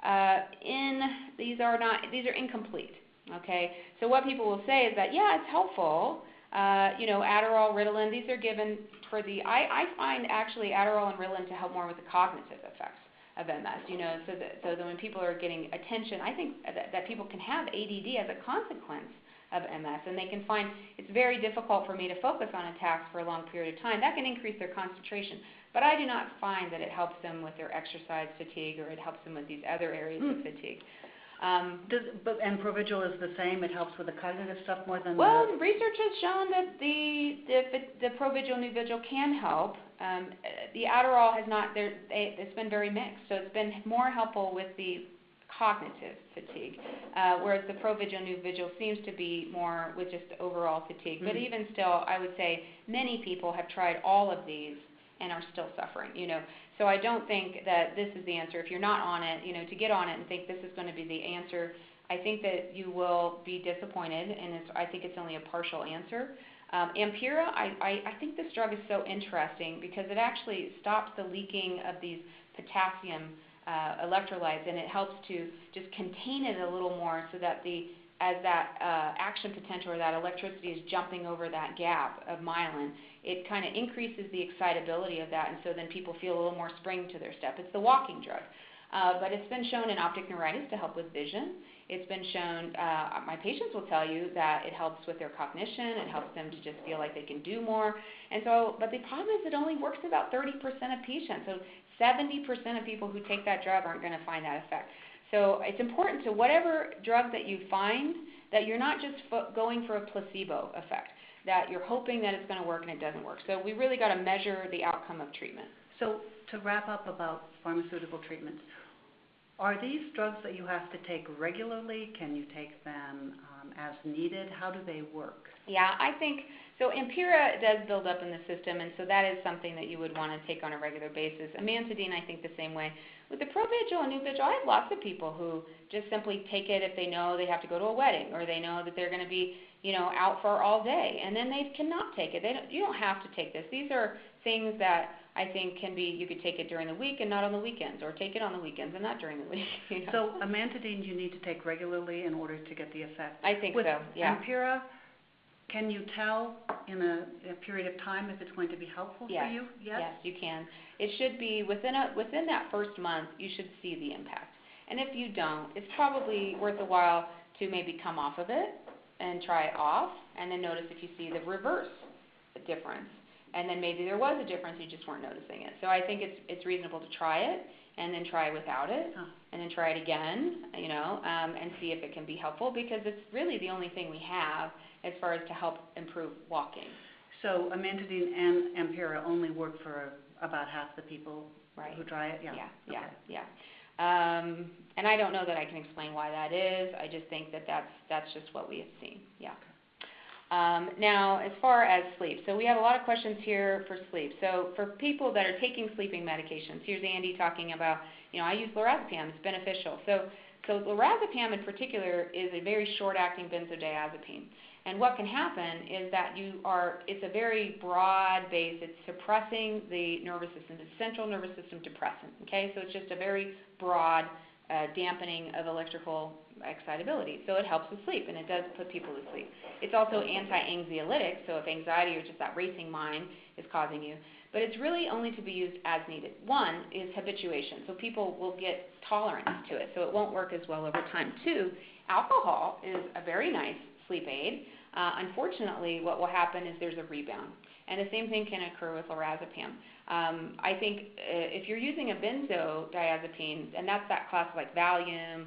uh, in these are not these are incomplete. Okay, so what people will say is that yeah, it's helpful. You know, Adderall, Ritalin, these are given for the. I, I find actually Adderall and Ritalin to help more with the cognitive effects of MS. You know, so that so that when people are getting attention, I think that, that people can have ADD as a consequence of MS, and they can find it's very difficult for me to focus on a task for a long period of time. That can increase their concentration, but I do not find that it helps them with their exercise fatigue or it helps them with these other areas of Hmm. fatigue. Um, Does, but, and Provigil is the same, it helps with the cognitive stuff more than well, the, research has shown that the the, the Provigil Nuvigil can help. Um, the Adderall has not. They, it's been very mixed, so it's been more helpful with the cognitive fatigue, uh, whereas the Provigil Nuvigil seems to be more with just overall fatigue. But Mm. even still, I would say many people have tried all of these and are still suffering. You know, so I don't think that this is the answer. If you're not on it, you know, to get on it and think this is going to be the answer, I think that you will be disappointed, and it's, I think it's only a partial answer. Um, Ampyra, I, I, I think this drug is so interesting because it actually stops the leaking of these potassium uh, electrolytes, and it helps to just contain it a little more so that the as that uh, action potential or that electricity is jumping over that gap of myelin, it kind of increases the excitability of that, and so then people feel a little more spring to their step. It's the walking drug. Uh, but it's been shown in optic neuritis to help with vision. It's been shown, uh, my patients will tell you that it helps with their cognition, it helps them to just feel like they can do more. And so, but the problem is it only works about 30% of patients. So 70% of people who take that drug aren't going to find that effect. So it's important to whatever drug that you find that you're not just fo- going for a placebo effect, that you're hoping that it's going to work and it doesn't work. So we really got to measure the outcome of treatment. So to wrap up about pharmaceutical treatments, are these drugs that you have to take regularly? Can you take them um, as needed? How do they work? Yeah, I think so. Ampyra does build up in the system, and so that is something that you would want to take on a regular basis. Amantadine, I think the same way. With the Provigil and Nuvigil, I have lots of people who just simply take it if they know they have to go to a wedding or they know that they're going to be, you know, out for all day, and then they cannot take it. They don't, you don't have to take this. These are things that I think can be you could take it during the week and not on the weekends, or take it on the weekends and not during the week. You know? So amantadine you need to take regularly in order to get the effect. I think With so. Yeah. Ampyra, can you tell in a, a period of time if it's going to be helpful Yes. for you? Yes, you can. It should be within a within that first month. You should see the impact. And if you don't, it's probably worth a while to maybe come off of it and try it off, and then notice if you see the reverse difference. And then maybe there was a difference, you just weren't noticing it. So I think it's it's reasonable to try it and then try without it, Huh. and then try it again, you know, um, and see if it can be helpful because it's really the only thing we have as far as to help improve walking. So amantadine and Ampyra only work for about half the people Right. who try it? Yeah. Yeah, yeah, Okay. yeah. Um, and I don't know that I can explain why that is. I just think that that's that's just what we have seen. Yeah. Um, now, as far as sleep, so we have a lot of questions here for sleep. So for people that are taking sleeping medications, here's Andy talking about, you know, I use lorazepam. It's beneficial. So so lorazepam in particular is a very short-acting benzodiazepine. And what can happen is that you are, it's a very broad base, it's suppressing the nervous system, the central nervous system depressant, okay? So it's just a very broad uh, dampening of electrical excitability. So it helps with sleep, and it does put people to sleep. It's also anti-anxiolytic, so if anxiety or just that racing mind is causing you. But it's really only to be used as needed. One is habituation, so people will get tolerance to it, so it won't work as well over time. Two, alcohol is a very nice sleep aid. Uh, unfortunately, what will happen is there's a rebound. And the same thing can occur with lorazepam. Um, I think uh, if you're using a benzodiazepine, and that's that class like Valium,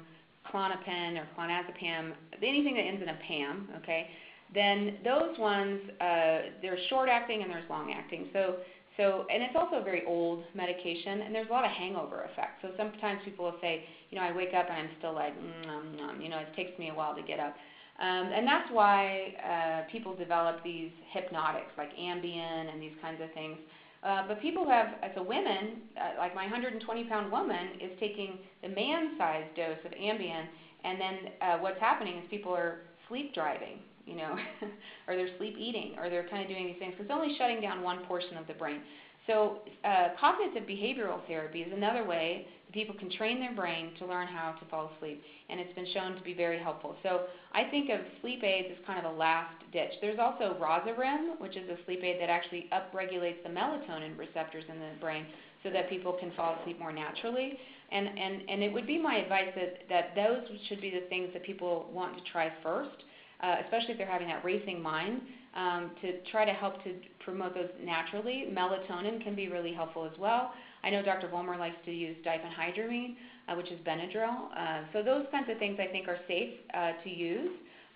Klonopin, or clonazepam, anything that ends in a PAM, okay, then those ones, uh, there's short acting and there's long acting. So, so, and it's also a very old medication, and there's a lot of hangover effect. So sometimes people will say, you know, I wake up and I'm still like, mm, mm, mm, you know, it takes me a while to get up. Um, and that's why uh, people develop these hypnotics like Ambien and these kinds of things. Uh, but people have, as a women, uh, like my 120 pound woman is taking the man sized dose of Ambien, and then uh, what's happening is people are sleep driving, you know, or they're sleep eating, or they're kind of doing these things because it's only shutting down one portion of the brain. So, uh, cognitive behavioral therapy is another way that people can train their brain to learn how to fall asleep, and it's been shown to be very helpful. So, I think of sleep aids as kind of a last ditch. There's also Rozerem, which is a sleep aid that actually upregulates the melatonin receptors in the brain so that people can fall asleep more naturally. And, and, and it would be my advice that, that those should be the things that people want to try first, uh, especially if they're having that racing mind, um, to try to help to promote those naturally. Melatonin can be really helpful as well. I know Dr. Vollmer likes to use diphenhydramine, uh, which is Benadryl. Uh, so those kinds of things I think are safe uh, to use.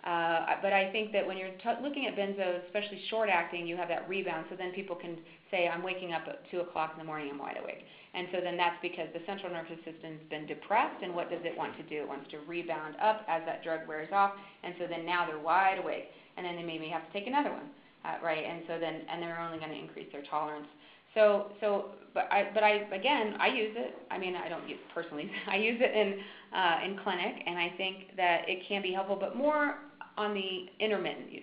Uh, but I think that when you're t- looking at benzos, especially short acting, you have that rebound. So then people can say, I'm waking up at 2 o'clock in the morning, I'm wide awake. And so then that's because the central nervous system's been depressed, and what does it want to do? It wants to rebound up as that drug wears off, and so then now they're wide awake, and then they maybe have to take another one, uh, right? And so then, and they're only going to increase their tolerance. So, so, but I, but I, again, I use it. I mean, I don't use it personally. I use it in, uh, in clinic, and I think that it can be helpful, but more on the intermittent use.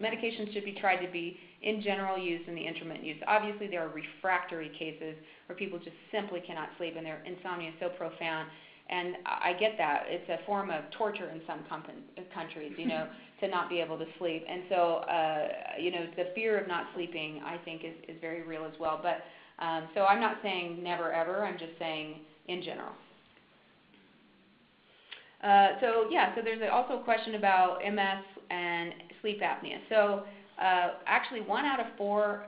Medications should be tried to be in general use and the intermittent use. Obviously, there are refractory cases where people just simply cannot sleep and their insomnia is so profound. And I get that. It's a form of torture in some compon- countries, you know, to not be able to sleep. And so, uh, you know, the fear of not sleeping, I think, is, is very real as well. But um, so I'm not saying never ever. I'm just saying in general. Uh, so yeah, so there's also a question about MS and sleep apnea. So uh, actually, one out of four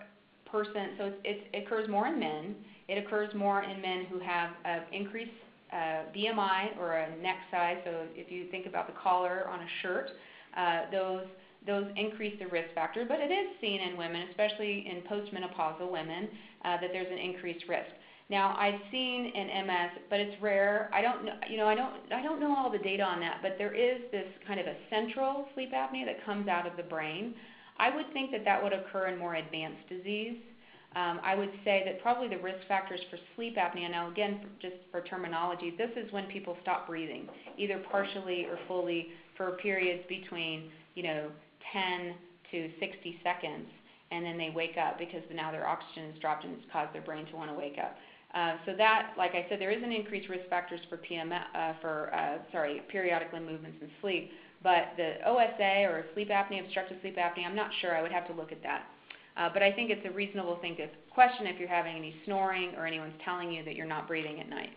person, so it occurs more in men. It occurs more in men who have uh, increased uh, BMI or a neck size, so if you think about the collar on a shirt, uh, those those increase the risk factor, but it is seen in women, especially in postmenopausal women, uh, that there's an increased risk. Now, I've seen in MS, but it's rare. I don't know, you know, I don't, I don't know all the data on that, but there is this kind of a central sleep apnea that comes out of the brain. I would think that that would occur in more advanced disease. Um, I would say that probably the risk factors for sleep apnea, now again, just for terminology, this is when people stop breathing, either partially or fully for periods between, you know, 10 to 60 seconds, and then they wake up because now their oxygen has dropped and it's caused their brain to want to wake up. Uh, so that, like I said, there is an increased risk factors for PM, uh, for uh, sorry, periodic limb movements and sleep. But the OSA or sleep apnea, obstructive sleep apnea, I'm not sure. I would have to look at that. Uh, but I think it's a reasonable thing to question if you're having any snoring or anyone's telling you that you're not breathing at night.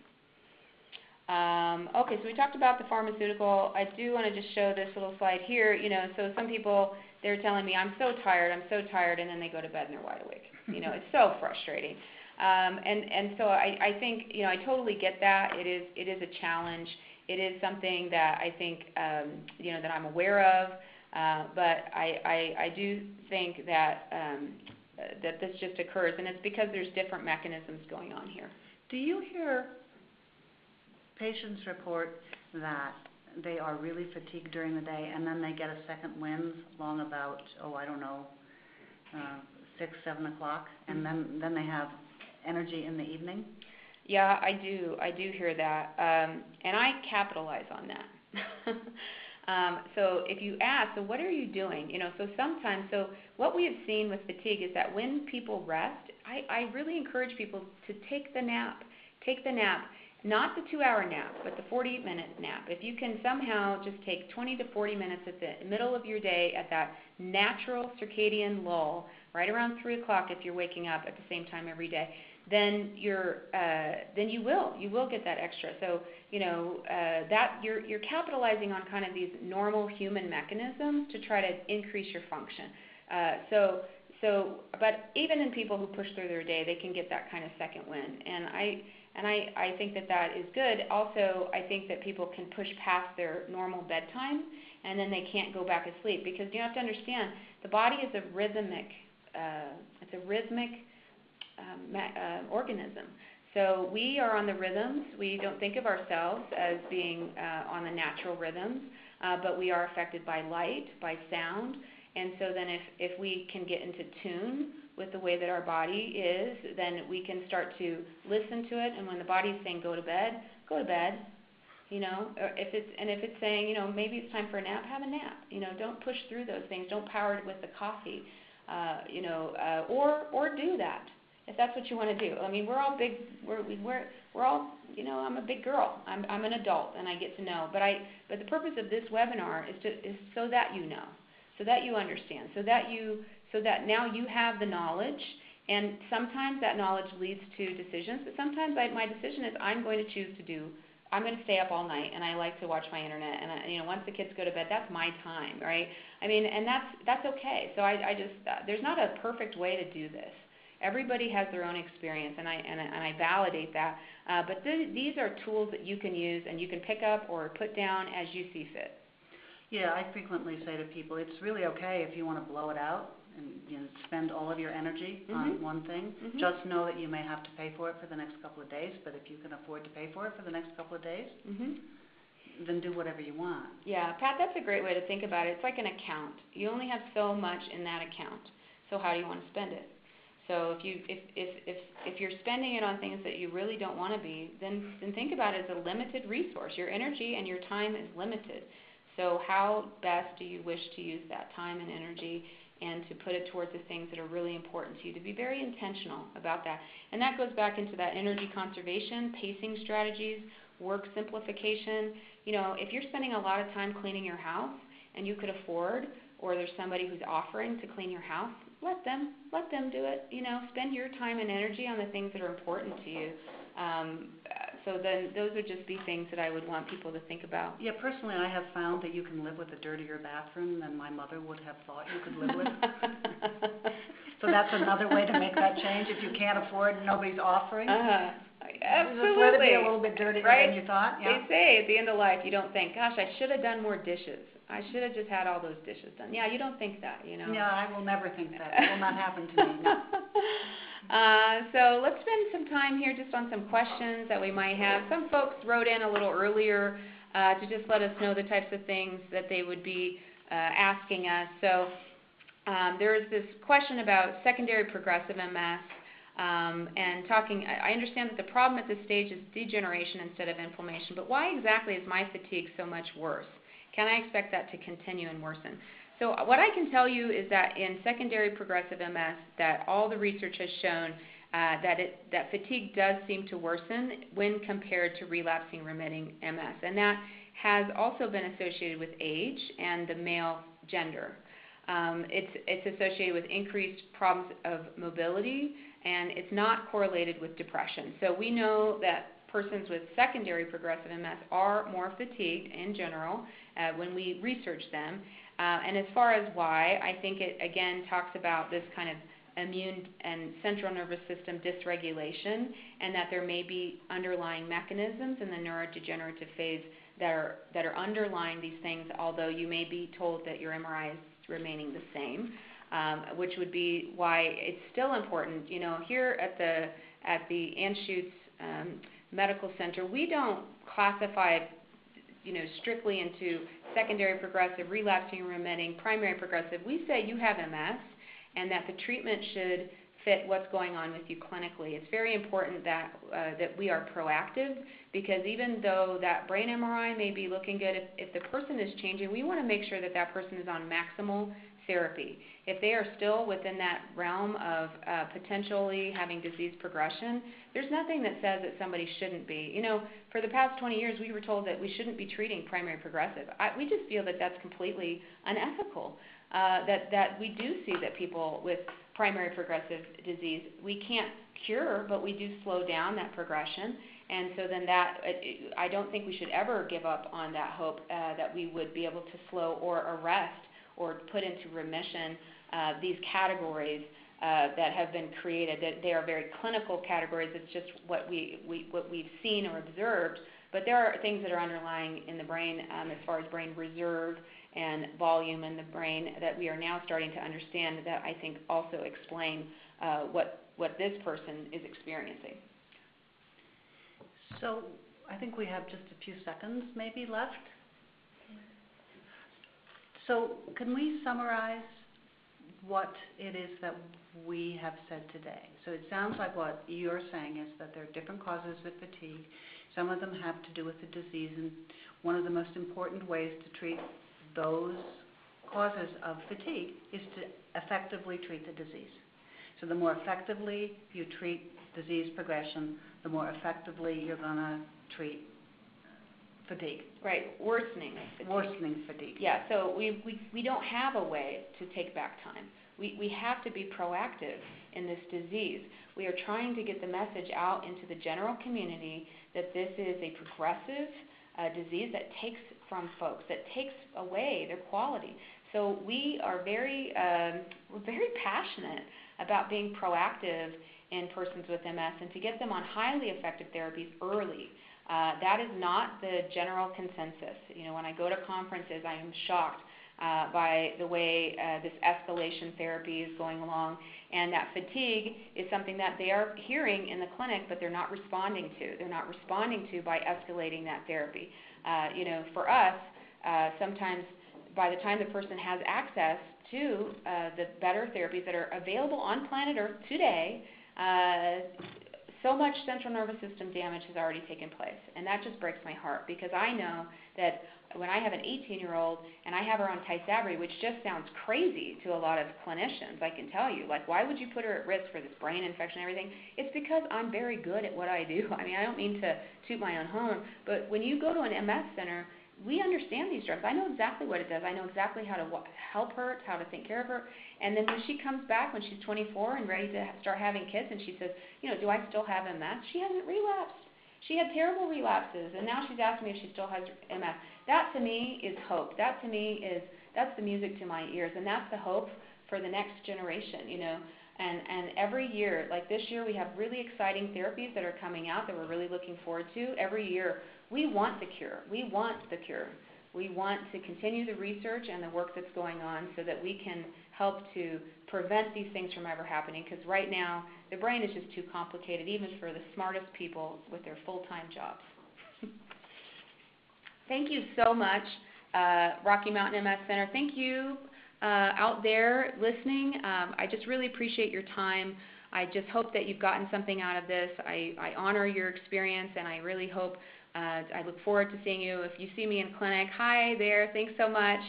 Um, okay, so we talked about the pharmaceutical. I do want to just show this little slide here. You know, so some people they're telling me I'm so tired, I'm so tired, and then they go to bed and they're wide awake. You know, it's so frustrating. Um, and and so I, I think you know I totally get that. It is it is a challenge. It is something that I think um, you know that I'm aware of. Uh, but I, I I do think that um, that this just occurs, and it's because there's different mechanisms going on here. Do you hear patients report that they are really fatigued during the day and then they get a second wind long about, oh, I don't know, uh, six, seven o'clock, and then, then they have energy in the evening? Yeah, I do. I do hear that. Um, and I capitalize on that. um, so if you ask, so what are you doing? You know, so sometimes, so what we have seen with fatigue is that when people rest, I, I really encourage people to take the nap. Take the nap not the two hour nap, but the 40 minute nap. If you can somehow just take 20 to 40 minutes at the middle of your day at that natural circadian lull, right around 3 o'clock if you're waking up at the same time every day, then you're uh, then you will you will get that extra. So you know uh, that you're you're capitalizing on kind of these normal human mechanisms to try to increase your function. Uh, so so but even in people who push through their day, they can get that kind of second wind. And I and I, I think that that is good. Also, I think that people can push past their normal bedtime and then they can't go back to sleep because you have to understand the body is a rhythmic, uh, it's a rhythmic um, uh, organism. So we are on the rhythms. We don't think of ourselves as being uh, on the natural rhythms, uh, but we are affected by light, by sound. And so then if, if we can get into tune with the way that our body is, then we can start to listen to it. And when the body's saying go to bed, go to bed. You know, or if it's and if it's saying, you know, maybe it's time for a nap, have a nap. You know, don't push through those things. Don't power it with the coffee. Uh, you know, uh, or or do that if that's what you want to do. I mean, we're all big. We're we're we're all. You know, I'm a big girl. I'm I'm an adult, and I get to know. But I but the purpose of this webinar is to is so that you know, so that you understand, so that you so that now you have the knowledge and sometimes that knowledge leads to decisions, but sometimes I, my decision is I'm going to choose to do, I'm going to stay up all night and I like to watch my internet and I, you know once the kids go to bed, that's my time, right? I mean, and that's that's okay. So I, I just uh, there's not a perfect way to do this. Everybody has their own experience, and I and, and I validate that. Uh, but th- these are tools that you can use and you can pick up or put down as you see fit. Yeah, I frequently say to people, it's really okay if you want to blow it out and you know, spend all of your energy Mhm. on one thing. Mhm. Just know that you may have to pay for it for the next couple of days, but if you can afford to pay for it for the next couple of days, Mhm. then do whatever you want. Yeah, Pat, that's a great way to think about it. It's like an account. You only have so much in that account. So how do you want to spend it? So if you if if if if you're spending it on things that you really don't want to be, then then think about it as a limited resource. Your energy and your time is limited. So how best do you wish to use that time and energy and to put it towards the things that are really important to you, to be very intentional about that. And that goes back into that energy conservation, pacing strategies, work simplification. You know, if you're spending a lot of time cleaning your house and you could afford, or there's somebody who's offering to clean your house, let them let them do it. You know, spend your time and energy on the things that are important to you. Um, so then those would just be things that I would want people to think about. Yeah, personally, I have found that you can live with a dirtier bathroom than my mother would have thought you could live with. so that's another way to make that change if you can't afford, nobody's offering. Uh-huh. Absolutely. Just let it be a little bit dirtier Right? than you thought, yeah. They say at the end of life, you don't think, gosh, I should have done more dishes. I should have just had all those dishes done. Yeah, you don't think that, you know. Yeah, I will never think that. It will not happen to me, no. Uh, so let's spend some time here just on some questions that we might have. Some folks wrote in a little earlier uh, to just let us know the types of things that they would be uh, asking us. So um, there is this question about secondary progressive MS. Um, and talking, I I understand that the problem at this stage is degeneration instead of inflammation, but why exactly is my fatigue so much worse? Can I expect that to continue and worsen? So uh, what I can tell you is that in secondary progressive MS, that all the research has shown uh, that it, that fatigue does seem to worsen when compared to relapsing remitting MS, and that has also been associated with age and the male gender. Um, it's, it's associated with increased problems of mobility, and it's not correlated with depression. So we know that persons with secondary progressive MS are more fatigued in general uh, when we research them. Uh, and as far as why, I think it again talks about this kind of immune and central nervous system dysregulation, and that there may be underlying mechanisms in the neurodegenerative phase that are that are underlying these things. Although you may be told that your MRI is remaining the same, um, which would be why it's still important. You know, here at the at the Anschutz um, Medical Center, we don't classify you know, strictly into secondary progressive, relapsing remitting, primary progressive. We say you have MS and that the treatment should fit what's going on with you clinically. It's very important that uh, that we are proactive because even though that brain MRI may be looking good, if, if the person is changing, we want to make sure that that person is on maximal therapy. If they are still within that realm of uh, potentially having disease progression, there's nothing that says that somebody shouldn't be. You know, for the past 20 years, we were told that we shouldn't be treating primary progressive. I, we just feel that that's completely unethical. Uh, that that we do see that people with primary progressive disease we can't cure, but we do slow down that progression. And so then that I don't think we should ever give up on that hope uh, that we would be able to slow or arrest or put into remission uh, these categories uh, that have been created. That they are very clinical categories. It's just what we, we what we've seen or observed. But there are things that are underlying in the brain um, as far as brain reserve and volume in the brain that we are now starting to understand that I think also explain uh, what what this person is experiencing. So I think we have just a few seconds maybe left. So can we summarize what it is that we have said today? So it sounds like what you're saying is that there are different causes of fatigue. Some of them have to do with the disease, and one of the most important ways to treat those causes of fatigue is to effectively treat the disease. So the more effectively you treat disease progression, the more effectively you're going to treat fatigue, Right, worsening fatigue. worsening fatigue. Yeah, so we, we, we don't have a way to take back time. We, we have to be proactive in this disease. We are trying to get the message out into the general community that this is a progressive uh, disease that takes from folks, that takes away their quality. So we are very, um, we're very passionate about being proactive in persons with MS and to get them on highly effective therapies early. Uh, that is not the general consensus. You know, when I go to conferences, I am shocked uh, by the way uh, this escalation therapy is going along, and that fatigue is something that they are hearing in the clinic, but they're not responding to. They're not responding to by escalating that therapy. Uh, you know, for us, uh, sometimes by the time the person has access to uh, the better therapies that are available on planet Earth today, so much central nervous system damage has already taken place. And that just breaks my heart because I know that when I have an 18 year old and I have her on Tysabri, which just sounds crazy to a lot of clinicians, I can tell you, like, why would you put her at risk for this brain infection and everything? It's because I'm very good at what I do. I mean, I don't mean to toot my own horn, but when you go to an MS center, we understand these drugs. I know exactly what it does. I know exactly how to help her, how to take care of her. And then when she comes back when she's 24 and ready to start having kids, and she says, you know, do I still have MS? She hasn't relapsed. She had terrible relapses, and now she's asking me if she still has MS. That to me is hope. That to me is that's the music to my ears, and that's the hope for the next generation. You know, And, and every year, like this year, we have really exciting therapies that are coming out that we're really looking forward to. Every year, we want the cure. We want the cure. We want to continue the research and the work that's going on so that we can help to prevent these things from ever happening. Because right now, the brain is just too complicated, even for the smartest people with their full-time jobs. Thank you so much, uh, Rocky Mountain MS Center. Thank you uh, out there listening. Um, I just really appreciate your time. I just hope that you've gotten something out of this. I, I honor your experience, and I really hope. Uh, I look forward to seeing you. If you see me in clinic, hi there. Thanks so much,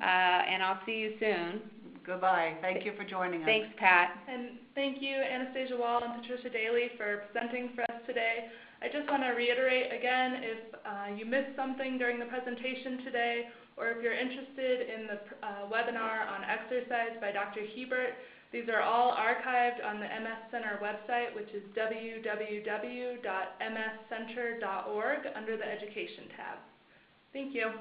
uh, and I'll see you soon. Goodbye. Thank you for joining us. Thanks, Pat. And thank you, Anastacia Wall and Patricia Daily, for presenting for us today. I just want to reiterate again, if uh, you missed something during the presentation today, or if you're interested in the uh, webinar on exercise by Dr. Hebert, these are all archived on the MS Center website, which is www.mscenter.org under the Education tab. Thank you.